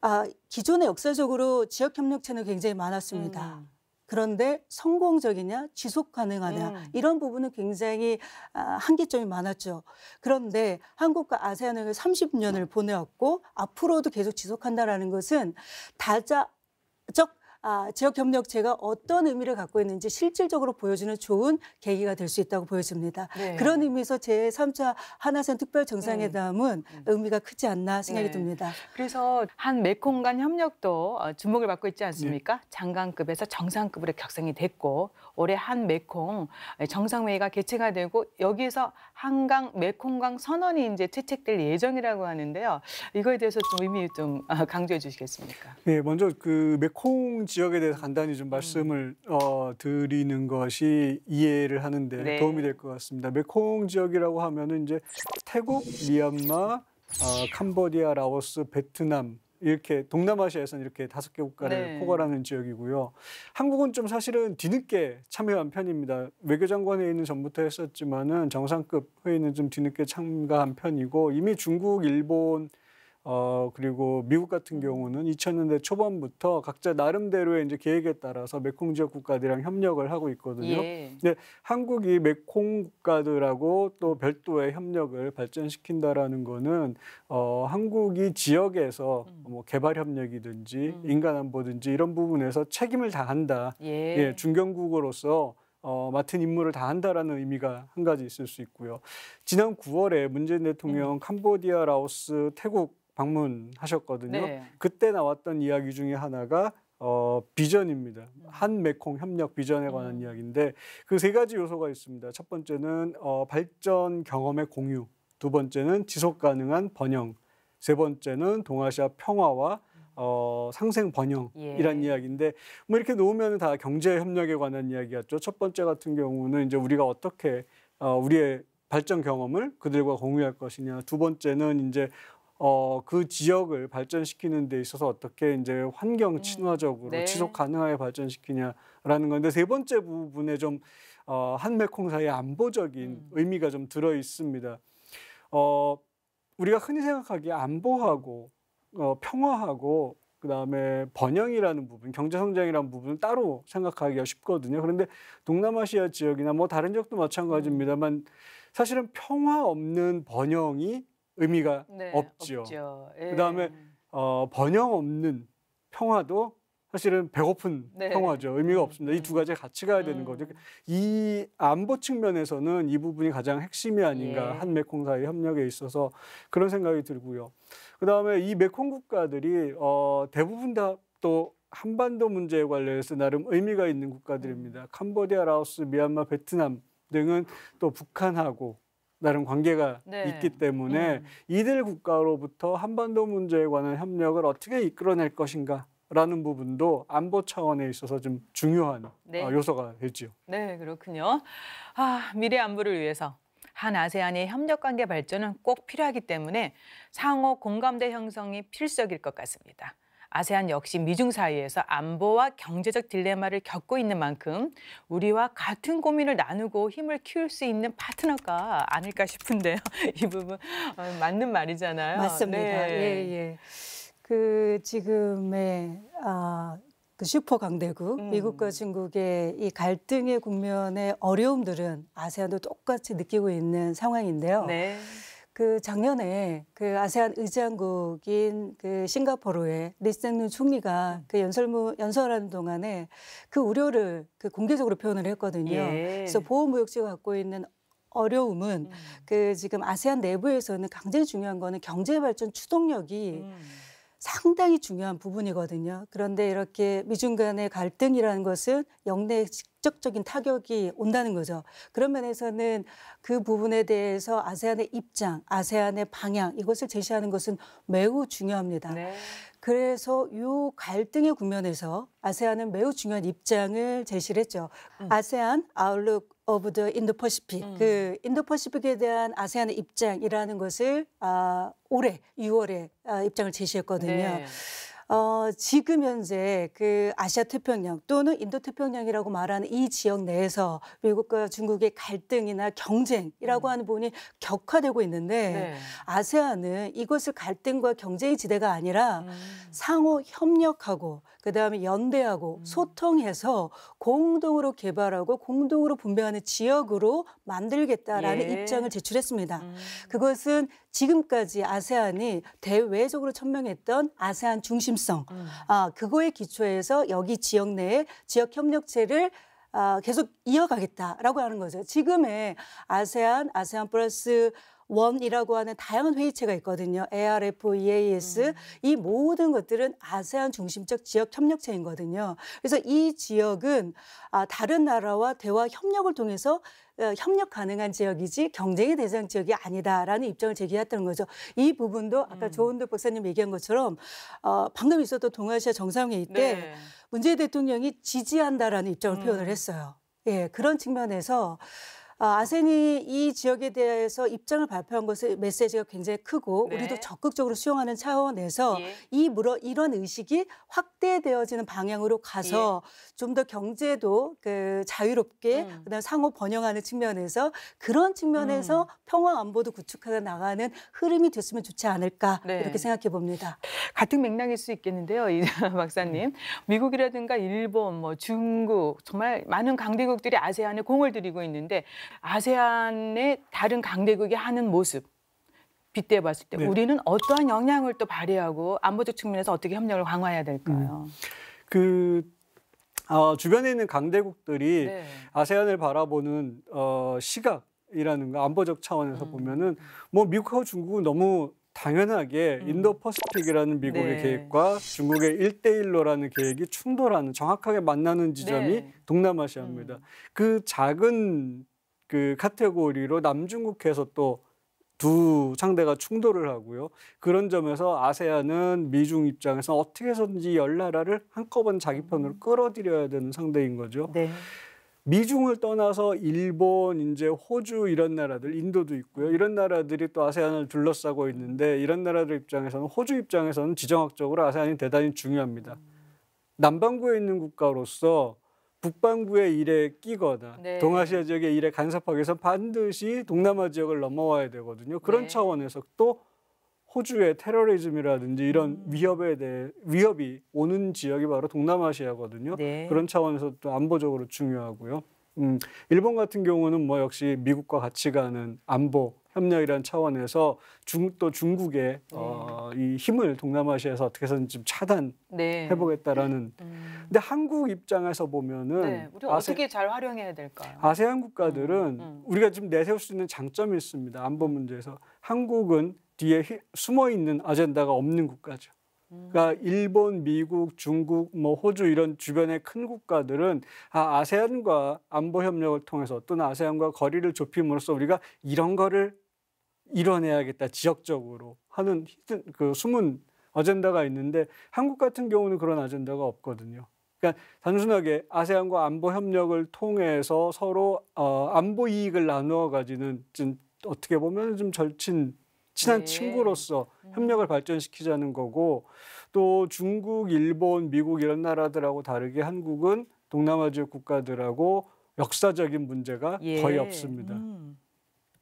아, 기존에 역사적으로 지역 협력체는 굉장히 많았습니다. 음. 그런데 성공적이냐, 지속 가능하냐 음. 이런 부분은 굉장히 아, 한계점이 많았죠. 그런데 한국과 아세안을 30년을 보내왔고 앞으로도 계속 지속한다라는 것은 다자적 아, 지역 협력체가 어떤 의미를 갖고 있는지 실질적으로 보여주는 좋은 계기가 될 수 있다고 보여집니다. 네. 그런 의미에서 제 3차 한아세안 특별 정상회담은 음. 의미가 크지 않나 생각이 네. 듭니다. 그래서 한 메콩 간 협력도 어, 주목을 받고 있지 않습니까? 장관급에서 정상급으로 격상이 됐고 올해 한 메콩 정상회의가 개최가 되고 여기서 한강 메콩강 선언이 이제 채택될 예정이라고 하는데요. 이거에 대해서 좀 의미 좀 아, 강조해 주시겠습니까? 예, 먼저 그 메콩 지역에 대해서 간단히 음. 좀 말씀을 어, 드리는 것이 이해를 하는데 네. 도움이 될 것 같습니다. 메콩 지역이라고 하면은 이제 태국, 미얀마, 어, 캄보디아, 라오스, 베트남 이렇게 동남아시아에서는 이렇게 다섯 개 국가를 네. 포괄하는 지역이고요. 한국은 좀 사실은 뒤늦게 참여한 편입니다. 외교장관 회의는 전부터 했었지만은 정상급 회의는 좀 뒤늦게 참가한 편이고 이미 중국, 일본 어 그리고 미국 같은 경우는 2000년대 초반부터 각자 나름대로의 이제 계획에 따라서 메콩 지역 국가들이랑 협력을 하고 있거든요. 예. 한국이 메콩 국가들하고 또 별도의 협력을 발전시킨다라는 거는 어 한국이 지역에서 뭐 개발 협력이든지 음. 인간 안보든지 이런 부분에서 책임을 다한다. 예. 예, 중견국으로서 어, 맡은 임무를 다 한다라는 의미가 한 가지 있을 수 있고요. 지난 9월에 문재인 대통령 음. 캄보디아, 라오스, 태국 방문하셨거든요. 네. 그때 나왔던 이야기 중에 하나가 어, 비전입니다. 한 메콩 협력 비전에 관한 음. 이야기인데 그 세 가지 요소가 있습니다. 첫 번째는 어, 발전 경험의 공유, 두 번째는 지속 가능한 번영, 세 번째는 동아시아 평화와 어, 상생 번영이란 예. 이야기인데 뭐 이렇게 놓으면 다 경제 협력에 관한 이야기였죠. 첫 번째 같은 경우는 이제 우리가 어떻게 어, 우리의 발전 경험을 그들과 공유할 것이냐. 두 번째는 이제 어, 그 지역을 발전시키는 데 있어서 어떻게 이제 환경 친화적으로 네. 지속 가능하게 발전시키냐라는 건데 세 번째 부분에 좀 어, 한메콩 사이의 안보적인 음. 의미가 좀 들어 있습니다. 어, 우리가 흔히 생각하기에 안보하고 어, 평화하고 그다음에 번영이라는 부분, 경제 성장이라는 부분은 따로 생각하기가 쉽거든요. 그런데 동남아시아 지역이나 뭐 다른 지역도 마찬가지입니다만 사실은 평화 없는 번영이 의미가 네, 없지요. 없죠. 예. 그다음에 어, 번영 없는 평화도 사실은 배고픈 네. 평화죠. 의미가 음, 없습니다. 이 두 가지가 같이 가야 되는 음. 거죠. 이 안보 측면에서는 이 부분이 가장 핵심이 아닌가 예. 한 메콩 사이 협력에 있어서 그런 생각이 들고요. 그다음에 이 메콩 국가들이 어, 대부분 다 또 한반도 문제에 관련해서 나름 의미가 있는 음. 국가들입니다. 캄보디아, 라오스, 미얀마, 베트남 등은 또 북한하고 나름 관계가 네. 있기 때문에 음. 이들 국가로부터 한반도 문제에 관한 협력을 어떻게 이끌어낼 것인가 라는 부분도 안보 차원에 있어서 좀 중요한 네. 어, 요소가 되지요. 네, 그렇군요. 아, 미래 안보를 위해서 한 아세안의 협력 관계 발전은 꼭 필요하기 때문에 상호 공감대 형성이 필수적일 것 같습니다. 아세안 역시 미중 사이에서 안보와 경제적 딜레마를 겪고 있는 만큼 우리와 같은 고민을 나누고 힘을 키울 수 있는 파트너가 아닐까 싶은데요. (laughs) 이 부분 어, 맞는 말이잖아요. 맞습니다. 네. 예, 예. 그 지금의 아, 그 슈퍼 강대국 음. 미국과 중국의 이 갈등의 국면의 어려움들은 아세안도 똑같이 느끼고 있는 상황인데요. 네. 그 작년에 그 아세안 의장국인 그 싱가포르의 리생룬 총리가 그 연설문 연설하는 동안에 그 우려를 그 공개적으로 표현을 했거든요. 예. 그래서 보호무역지가 갖고 있는 어려움은 음. 그 지금 아세안 내부에서는 굉장히 중요한 거는 경제 발전 추동력이 음. 상당히 중요한 부분이거든요. 그런데 이렇게 미중 간의 갈등이라는 것은 영내 직접적인 타격이 온다는 거죠. 그런 면에서는 그 부분에 대해서 아세안의 입장, 아세안의 방향 이것을 제시하는 것은 매우 중요합니다. 네. 그래서 이 갈등의 국면에서 아세안은 매우 중요한 입장을 제시를 했죠. ASEAN Outlook of the Indo-Pacific 음. 그 Indo-Pacific에 대한 아세안의 입장이라는 것을 아, 올해 6월에 아, 입장을 제시했거든요. 네. 어, 지금 현재 그 아시아 태평양 또는 인도 태평양이라고 말하는 이 지역 내에서 미국과 중국의 갈등이나 경쟁이라고 하는 부분이 격화되고 있는데 음. 네. 아세안은 이것을 갈등과 경쟁의 지대가 아니라 음. 상호 협력하고 그다음에 연대하고 음. 소통해서 공동으로 개발하고 공동으로 분배하는 지역으로 만들겠다라는 예. 입장을 제출했습니다. 음. 그것은 지금까지 아세안이 대외적으로 천명했던 아세안 중심성, 음. 아 그거에 기초해서 여기 지역 내에 지역 협력체를 아, 계속 이어가겠다라고 하는 거죠. 지금의 아세안, 아세안 플러스 원이라고 하는 다양한 회의체가 있거든요. ARF, EAS 음. 이 모든 것들은 아세안 중심적 지역 협력체이거든요. 그래서 이 지역은 아, 다른 나라와 대화 협력을 통해서 어, 협력 가능한 지역이지 경쟁의 대상 지역이 아니다라는 입장을 제기했다는 거죠. 이 부분도 아까 음. 조은덕 박사님 얘기한 것처럼 어, 방금 있었던 동아시아 정상회의 때 네. 문재인 대통령이 지지한다라는 입장을 음. 표현을 했어요. 예, 그런 측면에서 아, 아센이 이 지역에 대해서 입장을 발표한 것의 메시지가 굉장히 크고 네. 우리도 적극적으로 수용하는 차원에서 예. 이 물어 이런 의식이 확대되어지는 방향으로 가서 좀더 경제도 그 자유롭게 음. 그다음 상호 번영하는 측면에서 그런 측면에서 음. 평화 안보도 구축해 나가는 흐름이 됐으면 좋지 않을까 네. 이렇게 생각해 봅니다. 같은 맥락일 수 있겠는데요, 이 (laughs) 박사님. 미국이라든가 일본, 뭐 중국 정말 많은 강대국들이 아세안에 공을 들이고 있는데 아세안의 다른 강대국이 하는 모습 빗대어 봤을 때 네. 우리는 어떠한 영향을 또 발휘하고 안보적 측면에서 어떻게 협력을 강화해야 될까요? 그 어, 주변에 있는 강대국들이 네. 아세안을 바라보는 어, 시각이라는 거 안보적 차원에서 음. 보면은 뭐 미국하고 중국은 너무 당연하게 음. Indo-Pacific이라는 미국의 네. 계획과 중국의 일대일로라는 계획이 충돌하는 정확하게 만나는 지점이 네. 동남아시아입니다. 음. 그 작은 그 카테고리로 남중국해서 또 두 상대가 충돌을 하고요. 그런 점에서 아세안은 미중 입장에서 어떻게 해서든지 열 나라를 한꺼번에 자기 편으로 끌어들여야 되는 상대인 거죠. 네. 미중을 떠나서 일본, 이제 호주 이런 나라들, 인도도 있고요. 이런 나라들이 또 아세안을 둘러싸고 있는데 이런 나라들 입장에서는 호주 입장에서는 지정학적으로 아세안이 대단히 중요합니다. 남반구에 있는 국가로서 북반구의 일에 끼거나 네. 동아시아 지역의 일에 간섭하기 위해서 반드시 동남아 지역을 넘어와야 되거든요. 그런 네. 차원에서 또 호주의 테러리즘이라든지 이런 음. 위협에 대해 위협이 오는 지역이 바로 동남아시아거든요. 네. 그런 차원에서 또 안보적으로 중요하고요. 음, 일본 같은 경우는 뭐 역시 미국과 같이 가는 안보 협력이라는 차원에서 중, 또 중국의 어, 이 힘을 동남아시아에서 어떻게 해서든 좀 네. 차단해보겠다라는. 음. 근데 한국 입장에서 보면은 네. 우리 아세, 어떻게 잘 활용해야 될까요? 아세안 국가들은 음, 음. 우리가 지금 내세울 수 있는 장점이 있습니다. 안보 문제에서 한국은 뒤에 히- 숨어 있는 아젠다가 없는 국가죠. 음. 그러니까 일본, 미국, 중국, 뭐 호주 이런 주변의 큰 국가들은 아, 아세안과 안보 협력을 통해서 또는 아세안과 거리를 좁힘으로써 우리가 이런 거를 이뤄내야겠다 지역적으로 하는 히든 그 숨은 아젠다가 있는데 한국 같은 경우는 그런 아젠다가 없거든요. 그러니까 단순하게 아세안과 안보 협력을 통해서 서로 어, 안보 이익을 나누어 가지는 좀 어떻게 보면 좀 절친 친한 네. 친구로서 협력을 발전시키자는 거고 또 중국, 일본, 미국 이런 나라들하고 다르게 한국은 동남아 지역 국가들하고 역사적인 문제가 예. 거의 없습니다. 음.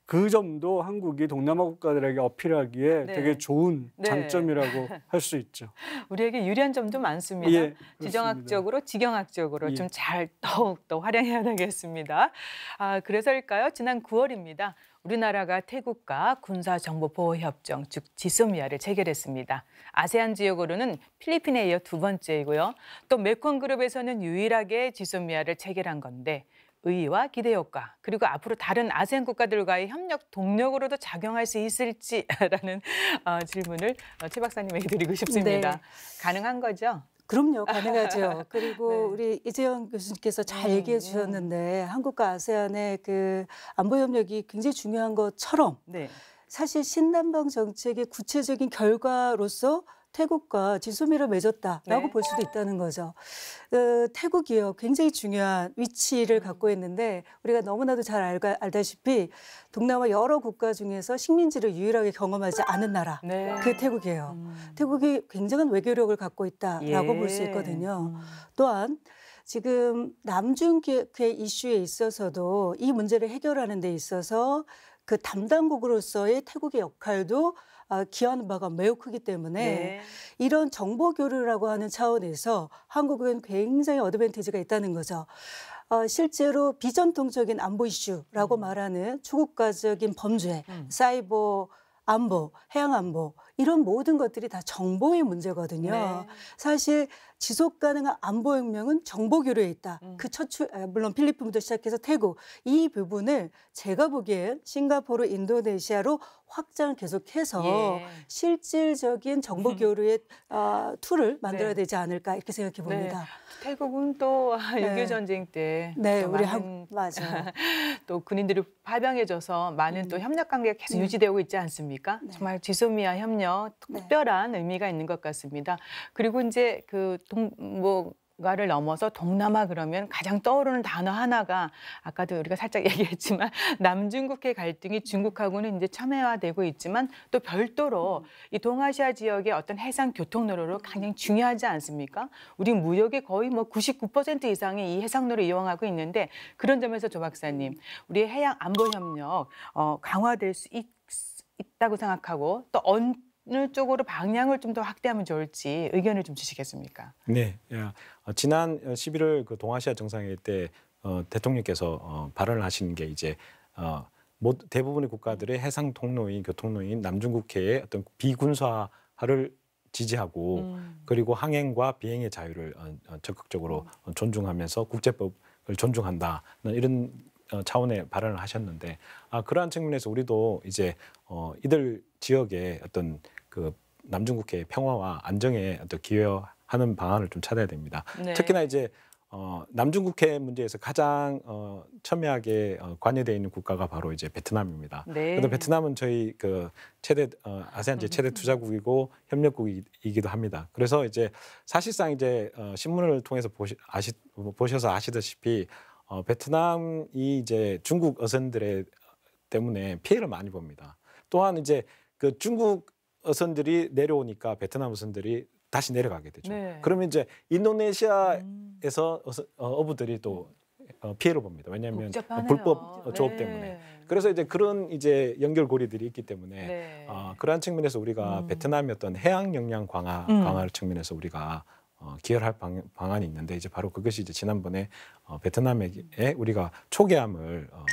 그 점도 한국이 동남아 국가들에게 어필하기에 네. 되게 좋은 네. 장점이라고 (laughs) 할 수 있죠. 우리에게 유리한 점도 많습니다. 예. 지정학적으로, 지경학적으로 예. 좀잘 더욱 더 활용해야 되겠습니다. 아, 그래서일까요? 지난 9월입니다. 우리나라가 태국과 군사정보보호협정, 즉 지소미아를 체결했습니다. 아세안 지역으로는 필리핀에 이어 두 번째이고요. 또 메콘 그룹에서는 유일하게 지소미아를 체결한 건데 의의와 기대 효과 그리고 앞으로 다른 아세안 국가들과의 협력 동력으로도 작용할 수 있을지라는 (laughs) 어, 질문을 어, 최 박사님에게 드리고 싶습니다. 네. 가능한 거죠? 그럼요, (laughs) 가능하죠. 그리고 네. 우리 이재영 교수님께서 잘 음, 얘기해 주셨는데 한국과 아세안의 그 안보 협력이 굉장히 중요한 것처럼 네. 사실 신남방 정책의 구체적인 결과로서 태국과 지소미를 맺었다라고 네. 볼 수도 있다는 거죠. 어, 태국이요 굉장히 중요한 위치를 갖고 있는데 우리가 너무나도 잘 알가, 알다시피 동남아 여러 국가 중에서 식민지를 유일하게 경험하지 않은 나라 네. 그 태국이에요. 음. 태국이 굉장한 외교력을 갖고 있다라고 볼수 예. 있거든요. 음. 또한 지금 남중국해 이슈에 있어서도 이 문제를 해결하는 데 있어서 그 담당국으로서의 태국의 역할도 아, 기여하는 바가 매우 크기 때문에 네. 이런 정보 교류라고 하는 차원에서 한국은 굉장히 어드밴티지가 있다는 거죠. 어, 실제로 비전통적인 안보 이슈라고 말하는 초국가적인 범죄, 음. 사이버 안보, 해양 안보 이런 모든 것들이 다 정보의 문제거든요. 네. 사실 지속 가능한 안보 혁명은 정보 교류에 있다. 음. 그 첫 출, 아, 물론 필리핀부터 시작해서 태국 이 부분을 제가 보기엔 싱가포르, 인도네시아로 확장을 계속해서 예. 실질적인 정보 교류의 어, (laughs) tool을 만들어야 네. 되지 않을까 이렇게 생각해 봅니다. 태국은 또 네. 6.25 전쟁 때 네, 또 우리 많은 한 맞아요. (laughs) 또 군인들이 파병해져서 많은 또 협력 관계가 계속 음. 유지되고 있지 않습니까? 네. 정말 지소미아 협력 네. 특별한 의미가 있는 것 같습니다. 그리고 이제 그동 뭐 가를 넘어서 동남아 그러면 가장 떠오르는 단어 하나가 아까도 우리가 살짝 (laughs) 얘기했지만 남중국해 갈등이 중국하고는 이제 첨예화되고 있지만 또 별도로 이 동아시아 지역의 어떤 해상 교통로로 굉장히 중요하지 않습니까? 우리 무역의 거의 뭐 99% 이상이 이 해상로를 이용하고 있는데 그런 점에서 조 박사님, 우리 해양 안보 협력 어, 강화될 수 있, 있다고 생각하고 또 어느 쪽으로 방향을 좀 더 확대하면 좋을지 의견을 좀 주시겠습니까? 네, 야, 어, 지난 11월 그 동아시아 정상회의 때 어, 대통령께서 어, 발언을 하신 게 이제 어, 모, 대부분의 국가들의 해상 통로인 교통로인 남중국해의 어떤 비군사화를 지지하고 음. 그리고 항행과 비행의 자유를 어, 어, 적극적으로 어, 존중하면서 국제법을 존중한다는 이런 어, 차원의 발언을 하셨는데 아, 그러한 측면에서 우리도 이제 어, 이들 지역의 어떤 그 남중국해의 평화와 안정에 어떤 기여하는 방안을 좀 찾아야 됩니다. 네. 특히나 이제 어, 남중국해 문제에서 가장 어, 첨예하게 어, 관여되어 있는 국가가 바로 이제 베트남입니다. 네. 그런데 베트남은 저희 그 최대 어, 아세안 제 최대 투자국이고 협력국이기도 합니다. 그래서 이제 사실상 이제 어, 신문을 통해서 보시, 아시, 보셔서 아시다시피 어, 베트남이 이제 중국 어선들의 때문에 피해를 많이 봅니다. 또한 이제 그 중국 어선들이 내려오니까 베트남 어선들이 다시 내려가게 되죠. 네. 그러면 이제 인도네시아에서 음. 어선, 어, 어부들이 또 어, 피해를 봅니다. 왜냐하면 복잡하네요. 불법 조업 때문에. 네. 그래서 이제 그런 이제 연결고리들이 있기 때문에 네. 어, 그러한 측면에서 우리가 음. 베트남의 어떤 해양 역량 강화 음. 강화를 측면에서 우리가 어, 기여할 방, 방안이 있는데 이제 바로 그것이 이제 지난번에 어, 베트남에 우리가 초계함을 어,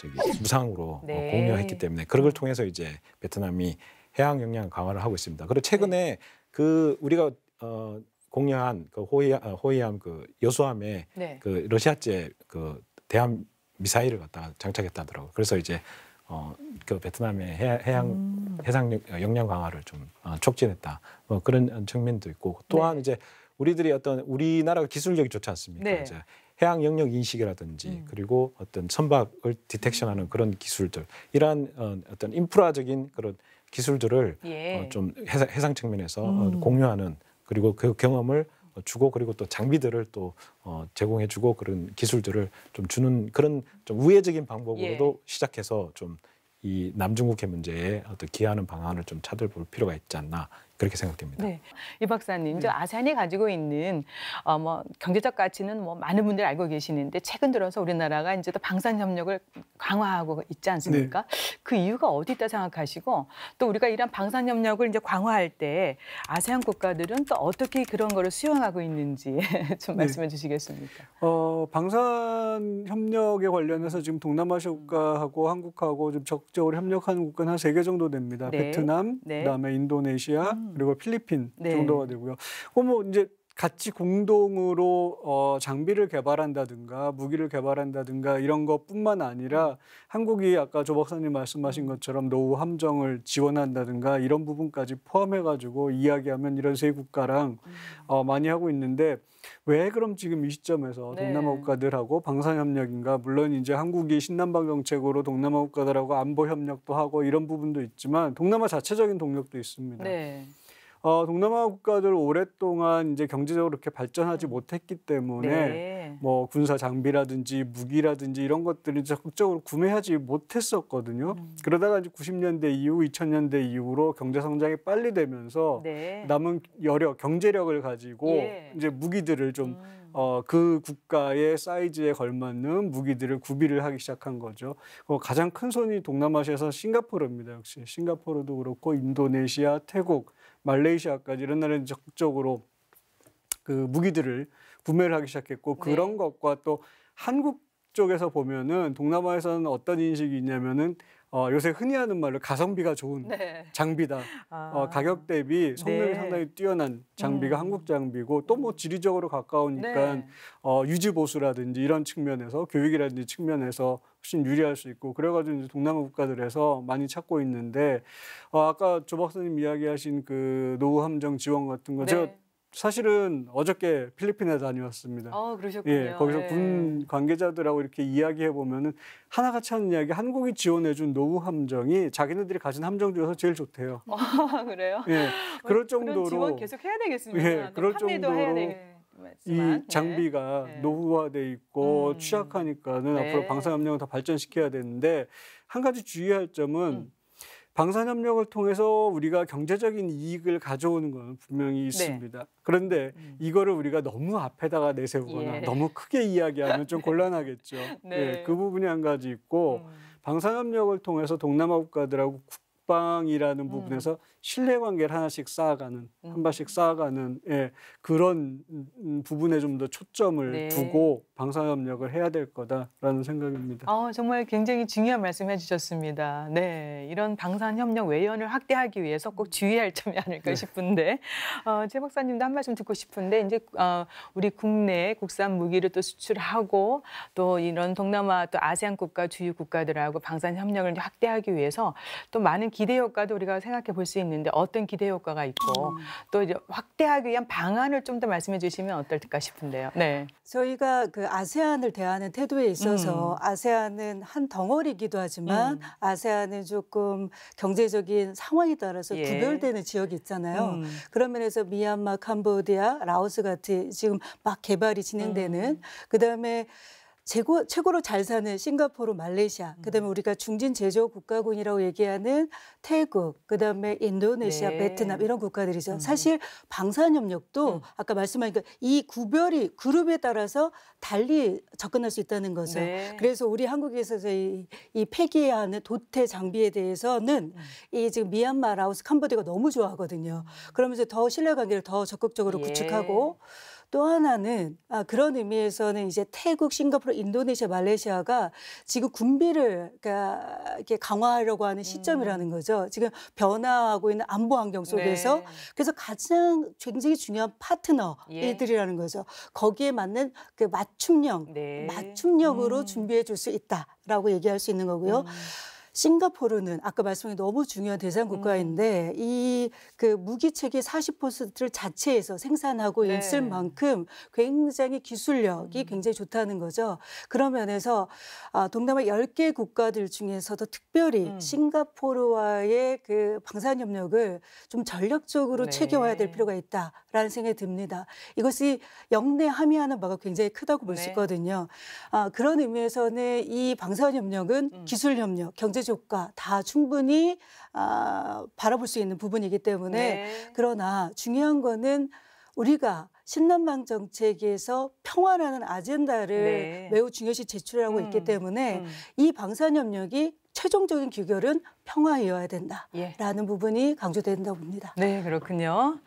저기 무상으로 네. 어, 공유했기 때문에 그런 걸 통해서 이제 베트남이 해양 역량 강화를 하고 있습니다. 그리고 최근에 그 우리가 어, 공유한 그 호위 어, 호위함 그 여수함에 네. 그 러시아제 그 대함 미사일을 갖다가 장착했다더라고요. 그래서 이제 어, 그 베트남의 해, 해양 음. 해상 역- 역량 강화를 좀 어, 촉진했다. 뭐 그런 측면도 있고 또한 네. 이제 우리들이 어떤 우리나라가 기술력이 좋지 않습니까? 네. 이제 해양 영역 인식이라든지 음. 그리고 어떤 선박을 디텍션하는 그런 기술들 이러한 어, 어떤 인프라적인 그런 기술들을 예. 어, 좀 해상, 해상 측면에서 어, 음. 공유하는 그리고 그 경험을 어, 주고 그리고 또 장비들을 또 어, 제공해주고 그런 기술들을 좀 주는 그런 좀 우회적인 방법으로도 시작해서 좀 이 남중국해 문제에 어떤 기하는 방안을 좀 찾아볼 필요가 있지 않나 그렇게 생각됩니다. 네. 이 박사님, 저 아산이 가지고 있는 어, 뭐 경제적 가치는 뭐 많은 분들이 알고 계시는데 최근 들어서 우리나라가 이제 또 방산 협력을 강화하고 있지 않습니까? 그 이유가 어디 있다 생각하시고 또 우리가 이런 방산 협력을 이제 강화할 때 아세안 국가들은 또 어떻게 그런 거를 수용하고 있는지 (laughs) 좀 네. 말씀해 주시겠습니까? 어, 방산 협력에 관련해서 지금 동남아시아 국가하고 한국하고 좀 적극적으로 협력하는 국가는 한 세 개 정도 됩니다. 네. 베트남, 네. 그다음에 인도네시아, 음. 그리고 필리핀 네. 정도가 되고요. 그뭐 이제 같이 공동으로 어, 장비를 개발한다든가 무기를 개발한다든가 이런 것뿐만 아니라 한국이 아까 조 박사님 말씀하신 것처럼 노후 함정을 지원한다든가 이런 부분까지 포함해가지고 이야기하면 이런 세 국가랑 어, 많이 하고 있는데 왜 그럼 지금 이 시점에서 네. 동남아 국가들하고 방산협력인가 물론 이제 한국이 신남방 정책으로 동남아 국가들하고 안보 협력도 하고 이런 부분도 있지만 동남아 자체적인 동력도 있습니다. 네. 어, 동남아 국가들 오랫동안 이제 경제적으로 그렇게 발전하지 못했기 때문에 네. 뭐 군사 장비라든지 무기라든지 이런 것들을 적극적으로 구매하지 못했었거든요. 음. 그러다가 이제 90년대 이후, 2000년대 이후로 경제 성장이 빨리 되면서 네. 남은 여력, 경제력을 가지고 예. 이제 무기들을 좀 음. 어, 그 국가의 사이즈에 걸맞는 무기들을 구비를 하기 시작한 거죠. 어, 가장 큰 손이 동남아시아에서 싱가포르입니다. 역시 싱가포르도 그렇고 인도네시아, 태국, 말레이시아까지 이런 나라는 적극적으로 그 무기들을 구매를 하기 시작했고 네. 그런 것과 또 한국 쪽에서 보면은 동남아에서는 어떤 인식이 있냐면은 어, 요새 흔히 하는 말로 가성비가 좋은 네. 장비다. 아. 어, 가격 대비 성능이 네. 상당히 뛰어난 장비가 음. 한국 장비고 또 뭐 지리적으로 가까우니까 네. 어, 유지 보수라든지 이런 측면에서 교육이라든지 측면에서 훨씬 유리할 수 있고 그래가지고 이제 동남아 국가들에서 많이 찾고 있는데 어, 아까 조 박사님 이야기하신 그 노후 함정 지원 같은 거 제가 네. 사실은 어저께 필리핀에 다녀왔습니다. 어, 그러셨군요. 예, 거기서 네. 군 관계자들하고 이렇게 이야기해 보면은 하나같이 하는 이야기 한국이 지원해 준 노후 함정이 자기네들이 가진 함정 중에서 제일 좋대요. 아, (laughs) 그래요? 예, 그럴 그런 지원 정도로 계속 해야 되겠습니다. 예, 또 그럴 해야 정도로. 이 네. 장비가 네. 노후화돼 있고 음. 취약하니까는 네. 앞으로 방산협력을 더 발전시켜야 되는데 한 가지 주의할 점은 음. 방산협력을 통해서 우리가 경제적인 이익을 가져오는 건 분명히 있습니다. 그런데 네. 음. 이거를 우리가 너무 앞에다가 내세우거나 예. 너무 크게 이야기하면 좀 (laughs) 곤란하겠죠. 네. 예, 그 부분이 한 가지 있고 음. 방산협력을 통해서 동남아 국가들하고 국방이라는 음. 부분에서 신뢰 관계를 하나씩 쌓아가는 음. 한 발씩 쌓아가는 예, 그런 음, 부분에 좀 더 초점을 네. 두고 방산협력을 해야 될 거다라는 생각입니다. 아, 정말 굉장히 중요한 말씀 해 주셨습니다. 네, 이런 방산협력 외연을 확대하기 위해서 꼭 주의할 점이 네. 아닐까 싶은데, 어, 최 박사님도 한 말씀 듣고 싶은데, 이제 어, 우리 국내 국산 무기를 또 수출하고 또 이런 동남아 또 아세안 국가 주요 국가들하고 방산협력을 확대하기 위해서 또 많은 기대 효과도 우리가 생각해 볼 수 있는 데 어떤 기대 효과가 있고 또 이제 확대하기 위한 방안을 좀 더 말씀해 주시면 어떨까 싶은데요. 네. 저희가 그 아세안을 대하는 태도에 있어서 음. 아세안은 한 덩어리이기도 하지만 음. 아세안은 조금 경제적인 상황에 따라서 예. 구별되는 지역이 있잖아요. 음. 그런 면에서 미얀마, 캄보디아, 라오스 같은 지금 막 개발이 진행되는 음. 그다음에 최고, 최고로 잘 사는 싱가포르, 말레이시아, 그다음에 음. 우리가 중진 제조 국가군이라고 얘기하는 태국, 그다음에 인도네시아, 네. 베트남 이런 국가들이죠. 음. 사실 방산협력도 음. 아까 말씀하니까 이 구별이 그룹에 따라서 달리 접근할 수 있다는 거죠. 네. 그래서 우리 한국에서 이, 이 폐기하는 도태 장비에 대해서는 음. 이 지금 미얀마, 라오스, 캄보디아가 너무 좋아하거든요. 그러면서 더 신뢰관계를 더 적극적으로 예. 구축하고 또 하나는 아, 그런 의미에서는 이제 태국, 싱가포르, 인도네시아, 말레이시아가 지금 군비를 그러니까 이렇게 강화하려고 하는 시점이라는 거죠. 지금 변화하고 있는 안보 환경 속에서 네. 그래서 가장 굉장히 중요한 파트너 예. 이들이라는 거죠. 거기에 맞는 그 맞춤형, 네. 맞춤형으로 음. 준비해 줄 수 있다라고 얘기할 수 있는 거고요. 음. 싱가포르는 아까 말씀드린 너무 중요한 대상 음. 국가인데 이그 무기 체계 40%를 자체에서 생산하고 네. 있을 만큼 굉장히 기술력이 음. 굉장히 좋다는 거죠. 그런 면에서 아, 동남아 10개 국가들 중에서도 특별히 음. 싱가포르와의 그 방산 협력을 좀 전략적으로 네. 챙겨와야 될 필요가 있다라는 생각이 듭니다. 이것이 영내 함의하는 바가 굉장히 크다고 볼수 네. 있거든요. 아, 그런 의미에서는 이 방산 협력은 음. 기술 협력, 경제 효과 다 충분히 아, 바라볼 수 있는 부분이기 때문에 네. 그러나 중요한 거는 우리가 신남방 정책에서 평화라는 아젠다를 네. 매우 중요시 제출하고 있기 음, 때문에 음. 이 방산 협력이 최종적인 규결은 평화이어야 된다라는 예. 부분이 강조된다고 봅니다. 네, 그렇군요.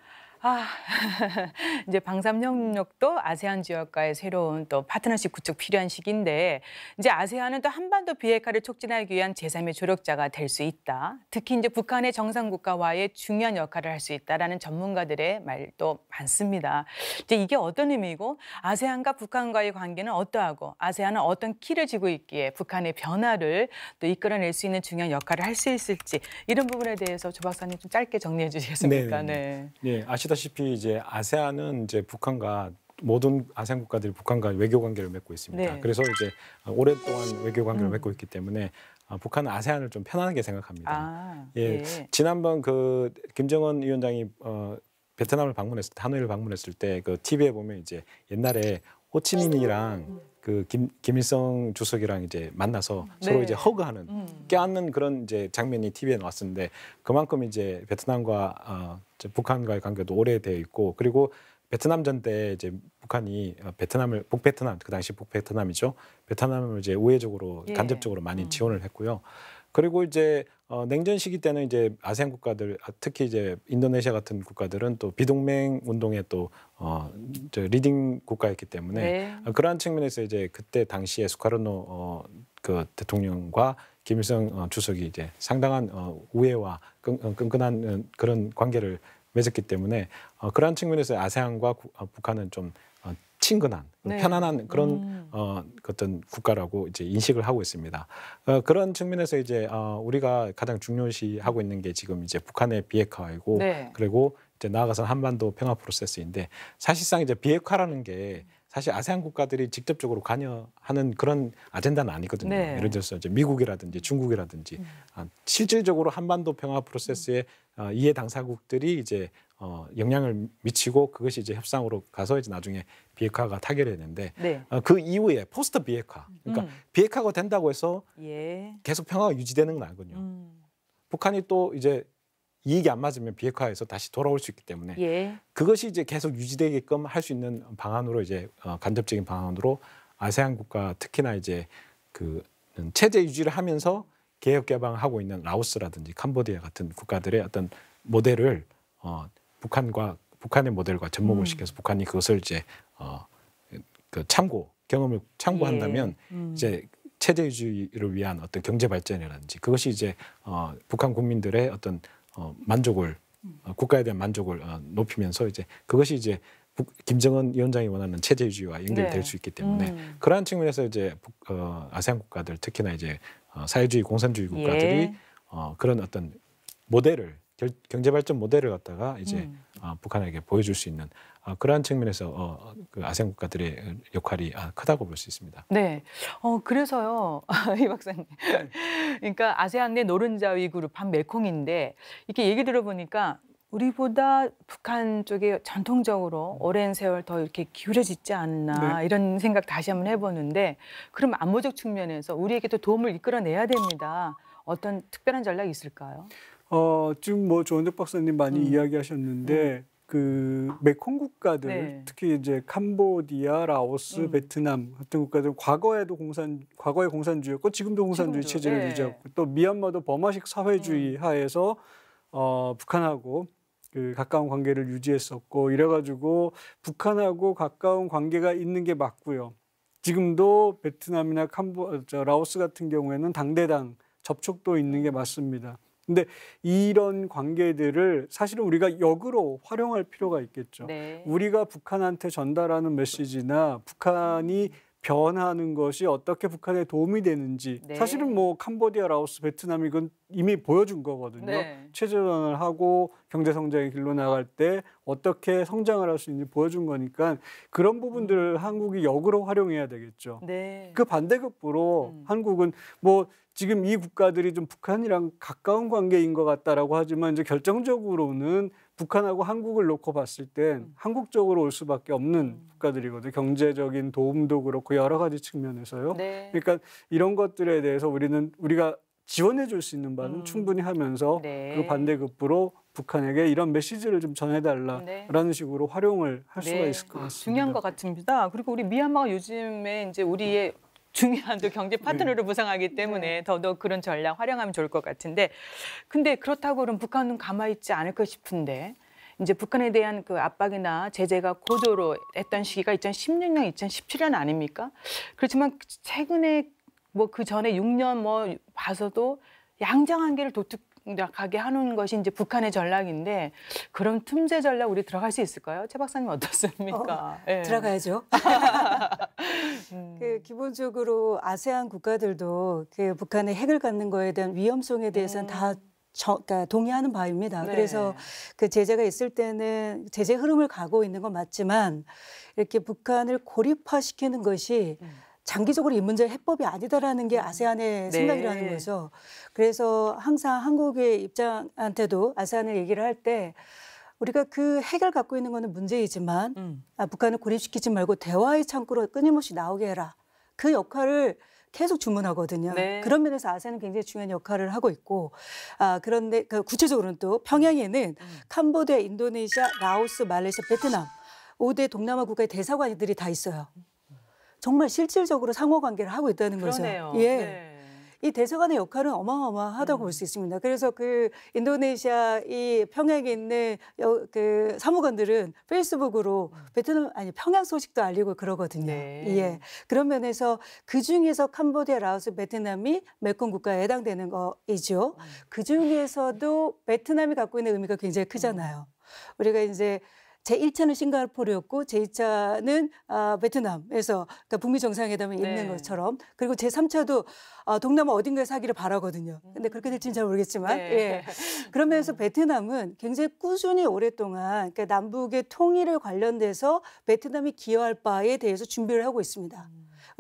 아, (laughs) 이제 방산 협력도 아세안 지역과의 새로운 또 파트너십 구축 필요한 시기인데 이제 아세안은 또 한반도 비핵화를 촉진하기 위한 제3의 조력자가 될 수 있다. 특히 이제 북한의 정상 국가와의 중요한 역할을 할 수 있다라는 전문가들의 말도 많습니다. 이제 이게 어떤 의미고 아세안과 북한과의 관계는 어떠하고 아세안은 어떤 키를 쥐고 있기에 북한의 변화를 또 이끌어낼 수 있는 중요한 역할을 할 수 있을지 이런 부분에 대해서 조 박사님 좀 짧게 정리해 주시겠습니까? 네, 네. 예, 아시 다시피 이제 아세안은 이제 북한과 모든 아세안 국가들이 북한과 외교 관계를 맺고 있습니다. 네. 그래서 이제 오랫동안 외교 관계를 음. 맺고 있기 때문에 어, 북한은 아세안을 좀 편안하게 생각합니다. 아, 예. 지난번 그 김정은 위원장이 어, 베트남을 방문했을 때 하노이를 방문했을 때 그 TV에 보면 이제 옛날에 호치민이랑 그 김, 김일성 주석이랑 이제 만나서 서로 네. 이제 허그하는 음. 껴안는 그런 이제 장면이 TV에 나왔었는데 그만큼 이제 베트남과 어, 이제 북한과의 관계도 오래되어 있고 그리고 베트남 전 때 이제 북한이 어, 베트남을 북베트남 그 당시 북베트남이죠 베트남을 이제 우회적으로 예. 간접적으로 많이 음. 지원을 했고요. 그리고 이제 어, 냉전 시기 때는 이제 아세안 국가들 아, 특히 이제 인도네시아 같은 국가들은 또 비동맹 운동에 또 어, 저 leading 국가였기 때문에 네. 어, 그러한 측면에서 이제 그때 당시에 수카르노 어, 그 대통령과 김일성 어, 주석이 이제 상당한 어, 우애와 끈, 어, 끈끈한 어, 그런 관계를 맺었기 때문에 어, 그러한 측면에서 아세안과 구- 어, 북한은 좀 어, 친근한 네. 편안한 그런 음. 어, 그 어떤 국가라고 이제 인식을 하고 있습니다. 어, 그런 측면에서 이제 어, 우리가 가장 중요시하고 있는 게 지금 이제 북한의 비핵화이고 네. 그리고 이제 나아가서 한반도 평화 프로세스인데 사실상 이제 비핵화라는 게 사실 아세안 국가들이 직접적으로 관여하는 그런 아젠다는 아니거든요. 네. 예를 들어서 이제 미국이라든지 중국이라든지 아, 실질적으로 한반도 평화 프로세스에 어, 이해 당사국들이 이제 어, 영향을 미치고 그것이 이제 협상으로 가서 이제 나중에 비핵화가 타결되는데 네. 어, 그 이후에 포스트 비핵화, 그러니까 음. 비핵화가 된다고 해서 예. 계속 평화가 유지되는 건 아니거든요. 음. 북한이 또 이제 이익이 안 맞으면 비핵화해서 다시 돌아올 수 있기 때문에 예. 그것이 이제 계속 유지되게끔 할 수 있는 방안으로 이제 어, 간접적인 방안으로 아세안 국가 특히나 이제 그 체제 유지를 하면서 개혁 개방하고 있는 라오스라든지 캄보디아 같은 국가들의 어떤 모델을 어, 북한과 북한의 모델과 접목을 음. 시켜서 북한이 그것을 이제 어, 그 참고 경험을 참고한다면 예. 음. 이제 체제 유지를 위한 어떤 경제 발전이라든지 그것이 이제 어, 북한 국민들의 어떤 어, 만족을 어, 국가에 대한 만족을 어, 높이면서 이제 그것이 이제 북, 김정은 위원장이 원하는 체제 유지와 연결될 네. 수 있기 때문에 음. 그러한 측면에서 이제 북, 어, 아세안 국가들 특히나 이제 어, 사회주의 공산주의 국가들이 예. 어, 그런 어떤 모델을 결, 경제 발전 모델을 갖다가 이제 음. 어, 북한에게 보여줄 수 있는 어, 그러한 측면에서 어, 그 아세안 국가들의 역할이 아, 크다고 볼 수 있습니다. 네. 어 그래서요. (laughs) 이 박사님. 그러니까 아세안 내 노른자 위 그룹 한 메콩인데 이렇게 얘기 들어보니까 우리보다 북한 쪽에 전통적으로 오랜 세월 더 이렇게 기울여지지 않나 이런 생각 다시 한번 해보는데 그럼 안보적 측면에서 우리에게 또 도움을 이끌어내야 됩니다. 어떤 특별한 전략이 있을까요? 어, 지금 뭐 조원덕 박사님 많이 음. 이야기하셨는데 그 메콩 국가들 네. 특히 이제 캄보디아, 라오스, 음. 베트남 같은 국가들은 과거에도 공산 과거에 공산주의였고 지금도 공산주의 지금도, 체제를 네. 음. 유지하고 또 미얀마도 버마식 사회주의 하에서 어, 북한하고 그 가까운 관계를 유지했었고 이래가지고 북한하고 가까운 관계가 있는 게 맞고요. 지금도 베트남이나 캄보, 저 라오스 같은 경우에는 당대당 접촉도 있는 게 맞습니다. 근데 이런 관계들을 사실은 우리가 역으로 활용할 필요가 있겠죠. 네. 우리가 북한한테 전달하는 메시지나 북한이 변하는 것이 어떻게 북한에 도움이 되는지 네. 사실은 뭐 캄보디아, 라오스, 베트남 이건 이미 보여준 거거든요. 네. 체제전환을 하고 경제 성장의 길로 나갈 때 어떻게 성장을 할 수 있는지 보여준 거니까 그런 부분들을 한국이 역으로 활용해야 되겠죠. 네. 그 반대급부로 음. 한국은 뭐 지금 이 국가들이 좀 북한이랑 가까운 관계인 것 같다라고 하지만 이제 결정적으로는 북한하고 한국을 놓고 봤을 땐 한국 쪽으로 올 수밖에 없는 음. 국가들이거든요. 경제적인 도움도 그렇고 여러 가지 측면에서요. 네. 그러니까 이런 것들에 대해서 우리는 우리가 지원해 줄 수 있는 바는 음. 충분히 하면서 네. 그 반대급부로 북한에게 이런 메시지를 좀 전해달라라는 네. 식으로 활용을 할 수가 네. 있을 것 같습니다. 중요한 것 같습니다. 그리고 우리 미얀마가 요즘에 이제 우리의 중요한 또 경제 네. 파트너를 부상하기 때문에 더더욱 그런 전략 활용하면 좋을 것 같은데 근데 그렇다고 그럼 북한은 가만히 있지 않을 것 싶은데 이제 북한에 대한 그 압박이나 제재가 고조로 했던 시기가 2016년, 2017년 아닙니까? 그렇지만 최근에 뭐 그 전에 6년 뭐 봐서도 양장한계를 도둑 하게 하는 것이 이제 북한의 전략인데 그런 틈새 전략 우리 들어갈 수 있을까요? 최 박사님 어떻습니까? 예. 들어가야죠. (laughs) 음. 그 기본적으로 아세안 국가들도 그 북한의 핵을 갖는 거에 대한 위험성에 대해서는 음. 다 저, 그러니까 동의하는 바입니다. 네. 그래서 그 제재가 있을 때는 제재 흐름을 가고 있는 건 맞지만 이렇게 북한을 고립화시키는 것이 음. 장기적으로 이 문제 해법이 아니다라는 게 아세안의 네. 생각이라는 거죠. 그래서 항상 한국의 입장한테도 아세안을 얘기를 할 때 우리가 그 핵을 갖고 있는 거는 문제이지만 음. 아, 북한을 고립시키지 말고 대화의 창구로 끊임없이 나오게 해라. 그 역할을 계속 주문하거든요. 네. 그런 면에서 아세안은 굉장히 중요한 역할을 하고 있고, 아 그런데 그 구체적으로는 또 평양에는 음. 캄보디아, 인도네시아, 라오스, 말레이시아, 베트남 5대 동남아 국가의 대사관들이 다 있어요. 정말 실질적으로 상호 관계를 하고 있다는 그러네요. 거죠. 예. 네. 이 대사관의 역할은 어마어마하다고 음. 볼수 있습니다. 그래서 그 인도네시아 이 평양에 있는 여- 그 사무관들은 페이스북으로 베트남 아니 평양 소식도 알리고 그러거든요. 네. 예. 그런 면에서 그 중에서 캄보디아, 라오스, 베트남이 메콩 국가에 해당되는 거이죠. 음. 그 중에서도 베트남이 갖고 있는 의미가 굉장히 크잖아요. 우리가 이제 제 1차는 싱가포르였고 제 2차는 아, 베트남에서 그러니까 북미 정상회담에 네. 있는 것처럼 그리고 제 3차도 아, 동남아 어딘가에서 하기를 바라거든요. 근데 그렇게 될지는 잘 모르겠지만 네. 예. (laughs) 그러면서 베트남은 굉장히 꾸준히 오랫동안 그러니까 남북의 통일에 관련돼서 베트남이 기여할 바에 대해서 준비를 하고 있습니다.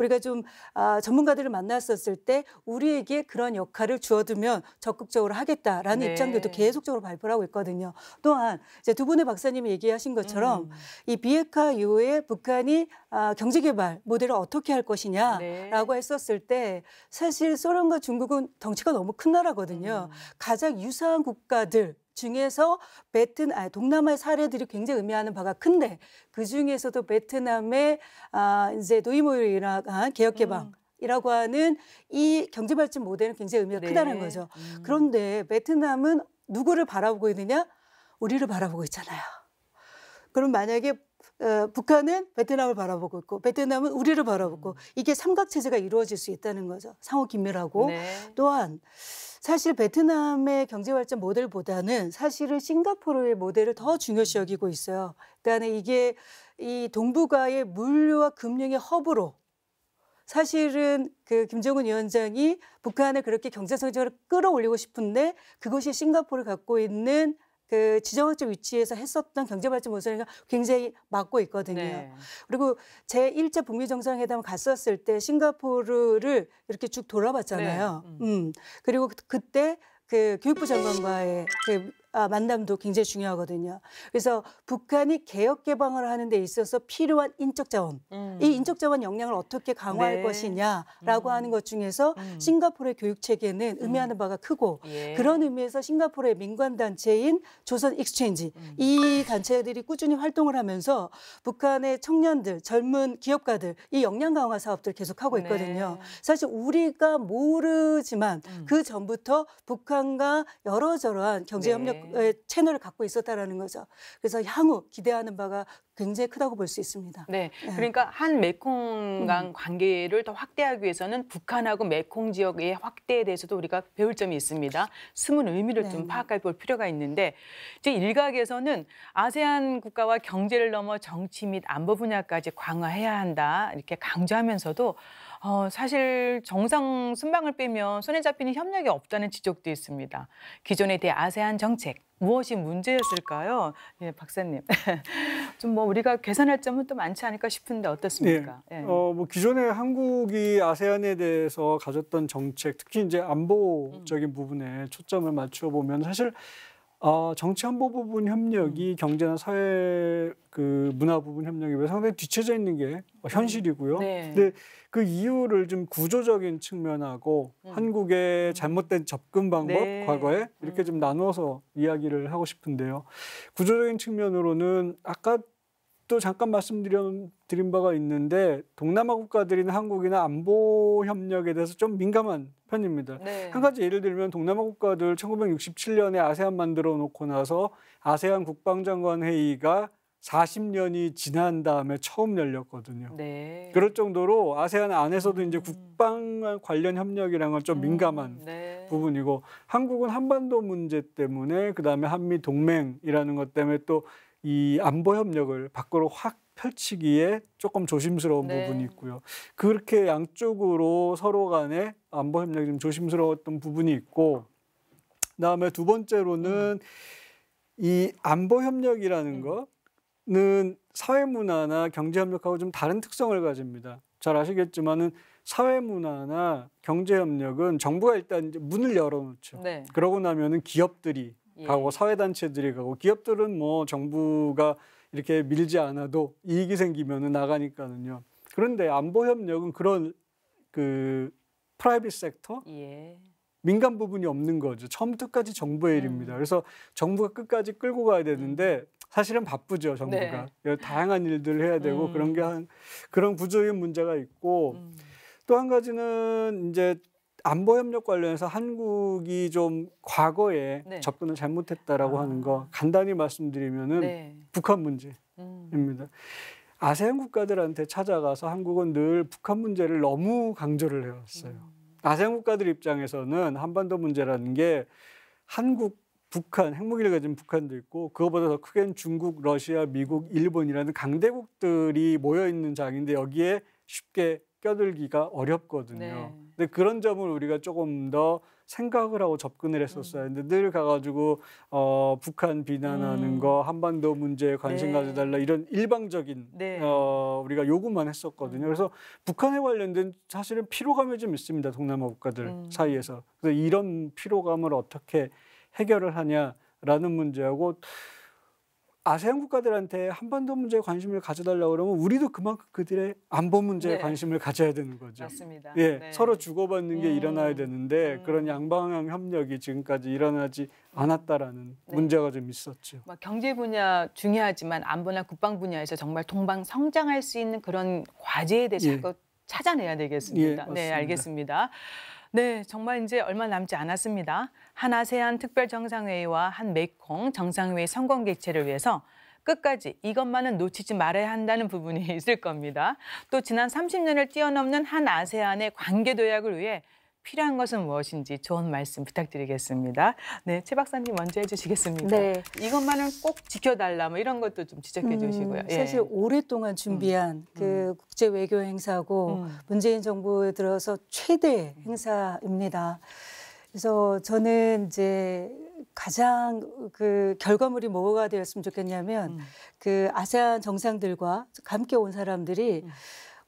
우리가 좀 아, 전문가들을 만났었을 때 우리에게 그런 역할을 주어두면 적극적으로 하겠다라는 네. 입장들도 계속적으로 발표를 하고 있거든요. 또한 이제 두 분의 박사님이 얘기하신 것처럼 음. 이 비핵화 이후에 북한이 아, 경제개발 모델을 어떻게 할 네. 것이냐라고 했었을 때 사실 소련과 중국은 덩치가 너무 큰 나라거든요. 음. 가장 유사한 국가들 중에서 베트남, 아, 동남아의 사례들이 굉장히 의미하는 바가 큰데 그 중에서도 베트남의 아, 이제 노이모로 일어난 개혁개방이라고 하는 이 경제발전 모델은 굉장히 의미가 네. 크다는 거죠. 음. 그런데 베트남은 누구를 바라보고 있느냐? 우리를 바라보고 있잖아요. 그럼 만약에 어, 북한은 베트남을 바라보고 있고 베트남은 우리를 바라보고 이게 삼각 체제가 이루어질 수 있다는 거죠. 상호 긴밀하고 네. 또한 사실 베트남의 경제 발전 모델보다는 사실은 싱가포르의 모델을 더 중요시 여기고 있어요. 그러니까 이게 이 동북아의 물류와 금융의 허브로 사실은 그 김정은 위원장이 북한을 그렇게 경제 성장을 끌어올리고 싶은데 그것이 싱가포르를 갖고 있는 그 지정학적 위치에서 했었던 경제 발전 모델과 굉장히 맞고 있거든요. 네. 그리고 제 1차 북미 정상회담 갔었을 때 싱가포르를 이렇게 쭉 돌아봤잖아요. 네. 음. 그리고 그- 그때 그 교육부 장관과의 그 아, 만남도 굉장히 중요하거든요. 그래서 북한이 개혁 개방을 하는 데 있어서 필요한 인적 자원, 음. 이 인적 자원 역량을 어떻게 강화할 네. 것이냐라고 음. 하는 것 중에서 음. 싱가포르의 교육 체계는 의미하는 바가 크고 예. 그런 의미에서 싱가포르의 민관 단체인 조선 Exchange 음. 이 단체들이 꾸준히 활동을 하면서 북한의 청년들, 젊은 기업가들 이 역량 강화 사업들 계속 하고 있거든요. 네. 사실 우리가 모르지만 음. 그 전부터 북한과 여러 저러한 경제 협력 네. 채널을 갖고 있었다라는 거죠. 그래서 향후 기대하는 바가 굉장히 크다고 볼 수 있습니다. 네, 네. 그러니까 한 메콩강 음. 관계를 더 확대하기 위해서는 북한하고 메콩 지역의 확대에 대해서도 우리가 배울 점이 있습니다. 숨은 의미를 좀 네. 파악해 볼 필요가 있는데 이제 일각에서는 아세안 국가와 경제를 넘어 정치 및 안보 분야까지 강화해야 한다 이렇게 강조하면서도 어, 사실 정상 순방을 빼면 손에 잡히는 협력이 없다는 지적도 있습니다. 기존의 대아세안 정책 무엇이 문제였을까요? 예, 박사님. (laughs) 좀 뭐 우리가 개선할 점은 또 많지 않을까 싶은데 어떻습니까? 예. 어, 뭐 기존에 한국이 아세안에 대해서 가졌던 정책, 특히 이제 안보적인 부분에 초점을 맞춰 보면 사실 어, 정치 안보 부분 음. 협력이 경제나 사회 그 문화 부분 협력에 비해 상당히 뒤처져 있는 게 현실이고요. 네. 근데 그 이유를 좀 구조적인 측면하고 음. 한국의 잘못된 접근 방법 네. 과거에 이렇게 음. 좀 나누어서 이야기를 하고 싶은데요. 구조적인 측면으로는 아까 또 잠깐 말씀드린 드린 바가 있는데 동남아 국가들이나 한국이나 안보 협력에 대해서 좀 민감한 편입니다. 네. 한 가지 예를 들면 동남아 국가들 1967년에 아세안 만들어 놓고 나서 아세안 국방장관 회의가 40년이 지난 다음에 처음 열렸거든요. 네. 그럴 정도로 아세안 안에서도 이제 국방 관련 협력이란 건좀 민감한 음, 네. 부분이고 한국은 한반도 문제 때문에 그다음에 한미 동맹이라는 것 때문에 또 이 안보 협력을 밖으로 확 펼치기에 조금 조심스러운 네. 부분이 있고요. 그렇게 양쪽으로 서로 간에 안보 협력이 좀 조심스러웠던 부분이 있고 그다음에 두 번째로는 이 안보 협력이라는 음. 거는 사회 문화나 경제 협력하고 좀 다른 특성을 가집니다. 잘 아시겠지만은 사회 문화나 경제 협력은 정부가 일단 문을 열어놓죠. 네. 그러고 나면은 기업들이 예. 가고 사회단체들이 가고 기업들은 뭐 정부가 이렇게 밀지 않아도 이익이 생기면은 나가니까는요. 그런데 안보 협력은 그런 그 프라이빗 섹터 예. 민간 부분이 없는 거죠. 처음부터 끝까지 정부의 음. 일입니다. 그래서 정부가 끝까지 끌고 가야 되는데 사실은 바쁘죠, 정부가. 여러 다양한 일들을 해야 되고 음. 그런 게 한 그런 구조적인 문제가 있고 음. 또한 가지는 이제 안보 협력 관련해서 한국이 좀 과거에 네. 접근을 잘못했다라고 아. 하는 거 간단히 말씀드리면은 네. 북한 문제입니다. 음. 아세안 국가들한테 찾아가서 한국은 늘 북한 문제를 너무 강조를 해왔어요. 음. 아세안 국가들 입장에서는 한반도 문제라는 게 한국, 북한, 핵무기를 가진 북한도 있고 그거보다 더 크게는 중국, 러시아, 미국, 일본이라는 강대국들이 모여 있는 장인데 여기에 쉽게 껴들기가 어렵거든요. 네. 근데 그런 점을 우리가 조금 더 생각을 하고 접근을 했었어야 했는데 늘 가가지고 어, 북한 비난하는 음. 거, 한반도 문제에 관심 네. 가져달라 이런 일방적인 네. 어, 우리가 요구만 했었거든요. 음. 그래서 북한에 관련된 사실은 피로감이 좀 있습니다. 동남아 국가들 음. 사이에서. 그래서 이런 피로감을 어떻게 해결을 하냐라는 문제하고 아세안 국가들한테 한반도 문제에 관심을 가져달라고 그러면 우리도 그만큼 그들의 안보 문제에 네. 관심을 가져야 되는 거죠. 맞습니다. 예, 네. 서로 주고받는 게 음. 일어나야 되는데 음. 그런 양방향 협력이 지금까지 일어나지 않았다라는 네. 문제가 좀 있었죠. 뭐 경제 분야 중요하지만 안보나 국방 분야에서 정말 동방 성장할 수 있는 그런 과제에 대해서 예. 찾아내야 되겠습니다. 예, 네. 알겠습니다. 네, 정말 이제 얼마 남지 않았습니다. 한 아세안 특별 정상회의와 한 메콩 정상회의 성공 개최를 위해서 끝까지 이것만은 놓치지 말아야 한다는 부분이 (laughs) 있을 겁니다. 또 지난 30년을 뛰어넘는 한 아세안의 관계 도약을 위해 필요한 것은 무엇인지 좋은 말씀 부탁드리겠습니다. 네, 최 박사님 먼저 해주시겠습니까? 네. 이것만은 꼭 지켜달라 뭐 이런 것도 좀 지적해 음, 주시고요. 예. 사실 오랫동안 준비한 그 국제 외교 행사고 음. 문재인 정부에 들어서 최대 행사입니다. 그래서 저는 이제 가장 그 결과물이 뭐가 되었으면 좋겠냐면 음. 그 아세안 정상들과 함께 온 사람들이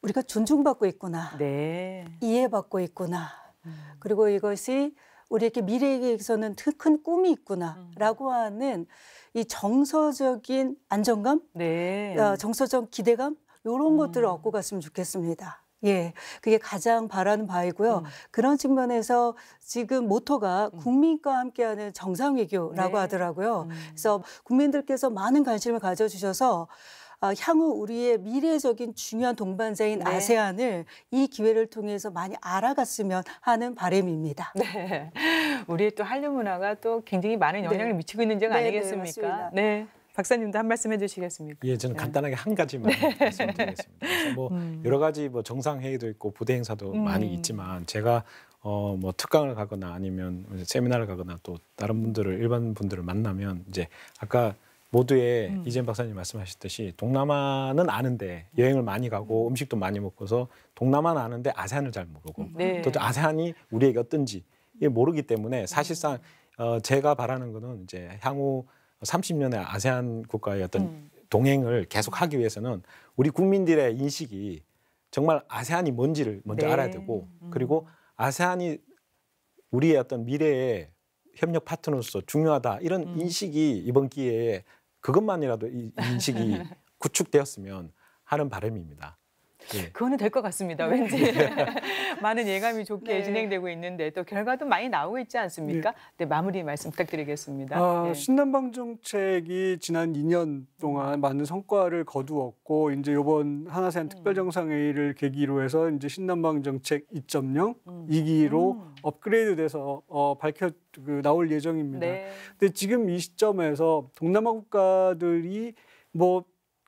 우리가 존중받고 있구나, 네. 이해받고 있구나, 음. 그리고 이것이 우리에게 미래에게서는 큰 꿈이 음. 있구나라고 하는 이 정서적인 안정감, 네. 어, 정서적 기대감 이런 음. 것들을 얻고 갔으면 좋겠습니다. 예, 그게 가장 바라는 바이고요. 음. 그런 측면에서 지금 모토가 국민과 함께하는 정상 외교라고 네. 하더라고요. 음. 그래서 국민들께서 많은 관심을 가져주셔서 아, 향후 우리의 미래적인 중요한 동반자인 네. 아세안을 이 기회를 통해서 많이 알아갔으면 하는 바람입니다. 네. 우리의 또 한류 문화가 또 굉장히 많은 영향을 네. 미치고 있는 점 네, 네, 아니겠습니까? 네. 박사님도 한 말씀 해주시겠습니까? 예, 저는 네. 간단하게 한 가지만 말씀드리겠습니다. 그래서 뭐 음. 여러 가지 뭐 정상 회의도 있고 부대 행사도 음. 많이 있지만 제가 어 뭐 특강을 가거나 아니면 세미나를 가거나 또 다른 분들을 일반 분들을 만나면 이제 아까 모두의 음. 이재현 박사님 말씀하셨듯이 동남아는 아는데 여행을 많이 가고 음식도 많이 먹고서 동남아는 아는데 아세안을 잘 모르고 네. 또 아세안이 우리에게 어떤지 모르기 때문에 사실상 어 제가 바라는 거는 이제 향후 30년의 아세안 국가의 어떤 음. 동행을 계속 하기 위해서는 우리 국민들의 인식이 정말 아세안이 뭔지를 먼저 네. 알아야 되고 음. 그리고 아세안이 우리의 어떤 미래의 협력 파트너로서 중요하다 이런 음. 인식이 이번 기회에 그것만이라도 이 (laughs) 인식이 구축되었으면 하는 바람입니다. 예. 그거는 될 것 같습니다. 왠지 (laughs) 많은 예감이 좋게 네. 진행되고 있는데 또 결과도 많이 나오고 있지 않습니까? 네, 마무리 말씀 부탁드리겠습니다. 아, 예. 신남방 정책이 지난 2년 동안 많은 성과를 거두었고 이제 이번 한아세안 특별정상회의를 계기로 해서 이제 신남방 정책 2.0 음. 2기로 음. 업그레이드돼서 어, 밝혀 그, 나올 예정입니다. 네. 근데 지금 이 시점에서 동남아 국가들이 뭐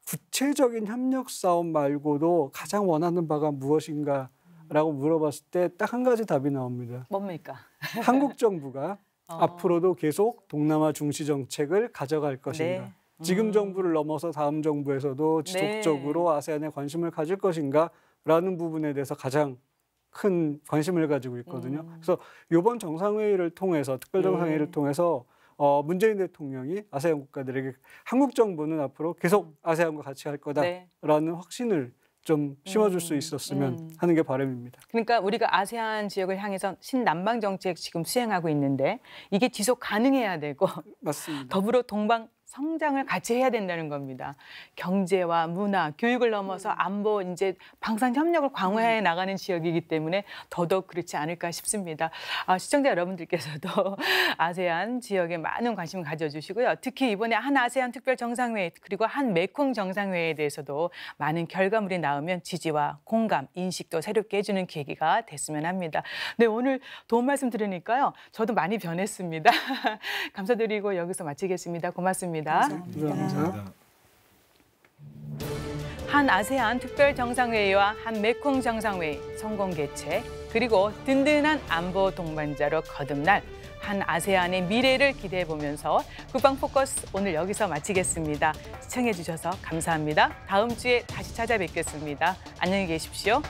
구체적인 협력 사업 말고도 가장 원하는 바가 무엇인가 라고 물어봤을 때 딱 한 가지 답이 나옵니다. 뭡니까? 한국 정부가 (laughs) 어. 앞으로도 계속 동남아 중시 정책을 가져갈 것인가. 네. 지금 음. 정부를 넘어서 다음 정부에서도 지속적으로 아세안에 관심을 가질 것인가 라는 부분에 대해서 가장 큰 관심을 가지고 있거든요. 음. 그래서 이번 정상회의를 통해서 특별 정상회의를 네. 통해서 어, 문재인 대통령이 아세안 국가들에게 한국 정부는 앞으로 계속 아세안과 같이 할 거다라는 네. 확신을 좀 심어줄 수 음. 있었으면 음. 하는 게 바람입니다. 그러니까 우리가 아세안 지역을 향해서 신남방 정책 지금 수행하고 있는데 이게 지속 가능해야 되고 맞습니다. 더불어 동방 성장을 같이 해야 된다는 겁니다. 경제와 문화, 교육을 넘어서 안보 이제 방산 협력을 강화해 나가는 지역이기 때문에 더더욱 그렇지 않을까 싶습니다. 아, 시청자 여러분들께서도 (laughs) 아세안 지역에 많은 관심 가져주시고요. 특히 이번에 한 아세안 특별 정상회의 그리고 한 메콩 정상회의에 대해서도 많은 결과물이 나오면 지지와 공감, 인식도 새롭게 해주는 계기가 됐으면 합니다. 네, 오늘 도움 말씀 들으니까요. 저도 많이 변했습니다. (laughs) 감사드리고 여기서 마치겠습니다. 고맙습 니다. 감사합니다. 한 아세안 특별 정상회의와 한 메콩 정상회의 성공 개최 그리고 든든한 안보 동반자로 거듭날 한 아세안의 미래를 기대해 보면서 국방 포커스 오늘 여기서 마치겠습니다. 시청해 주셔서 감사합니다. 다음 주에 다시 찾아뵙겠습니다. 안녕히 계십시오.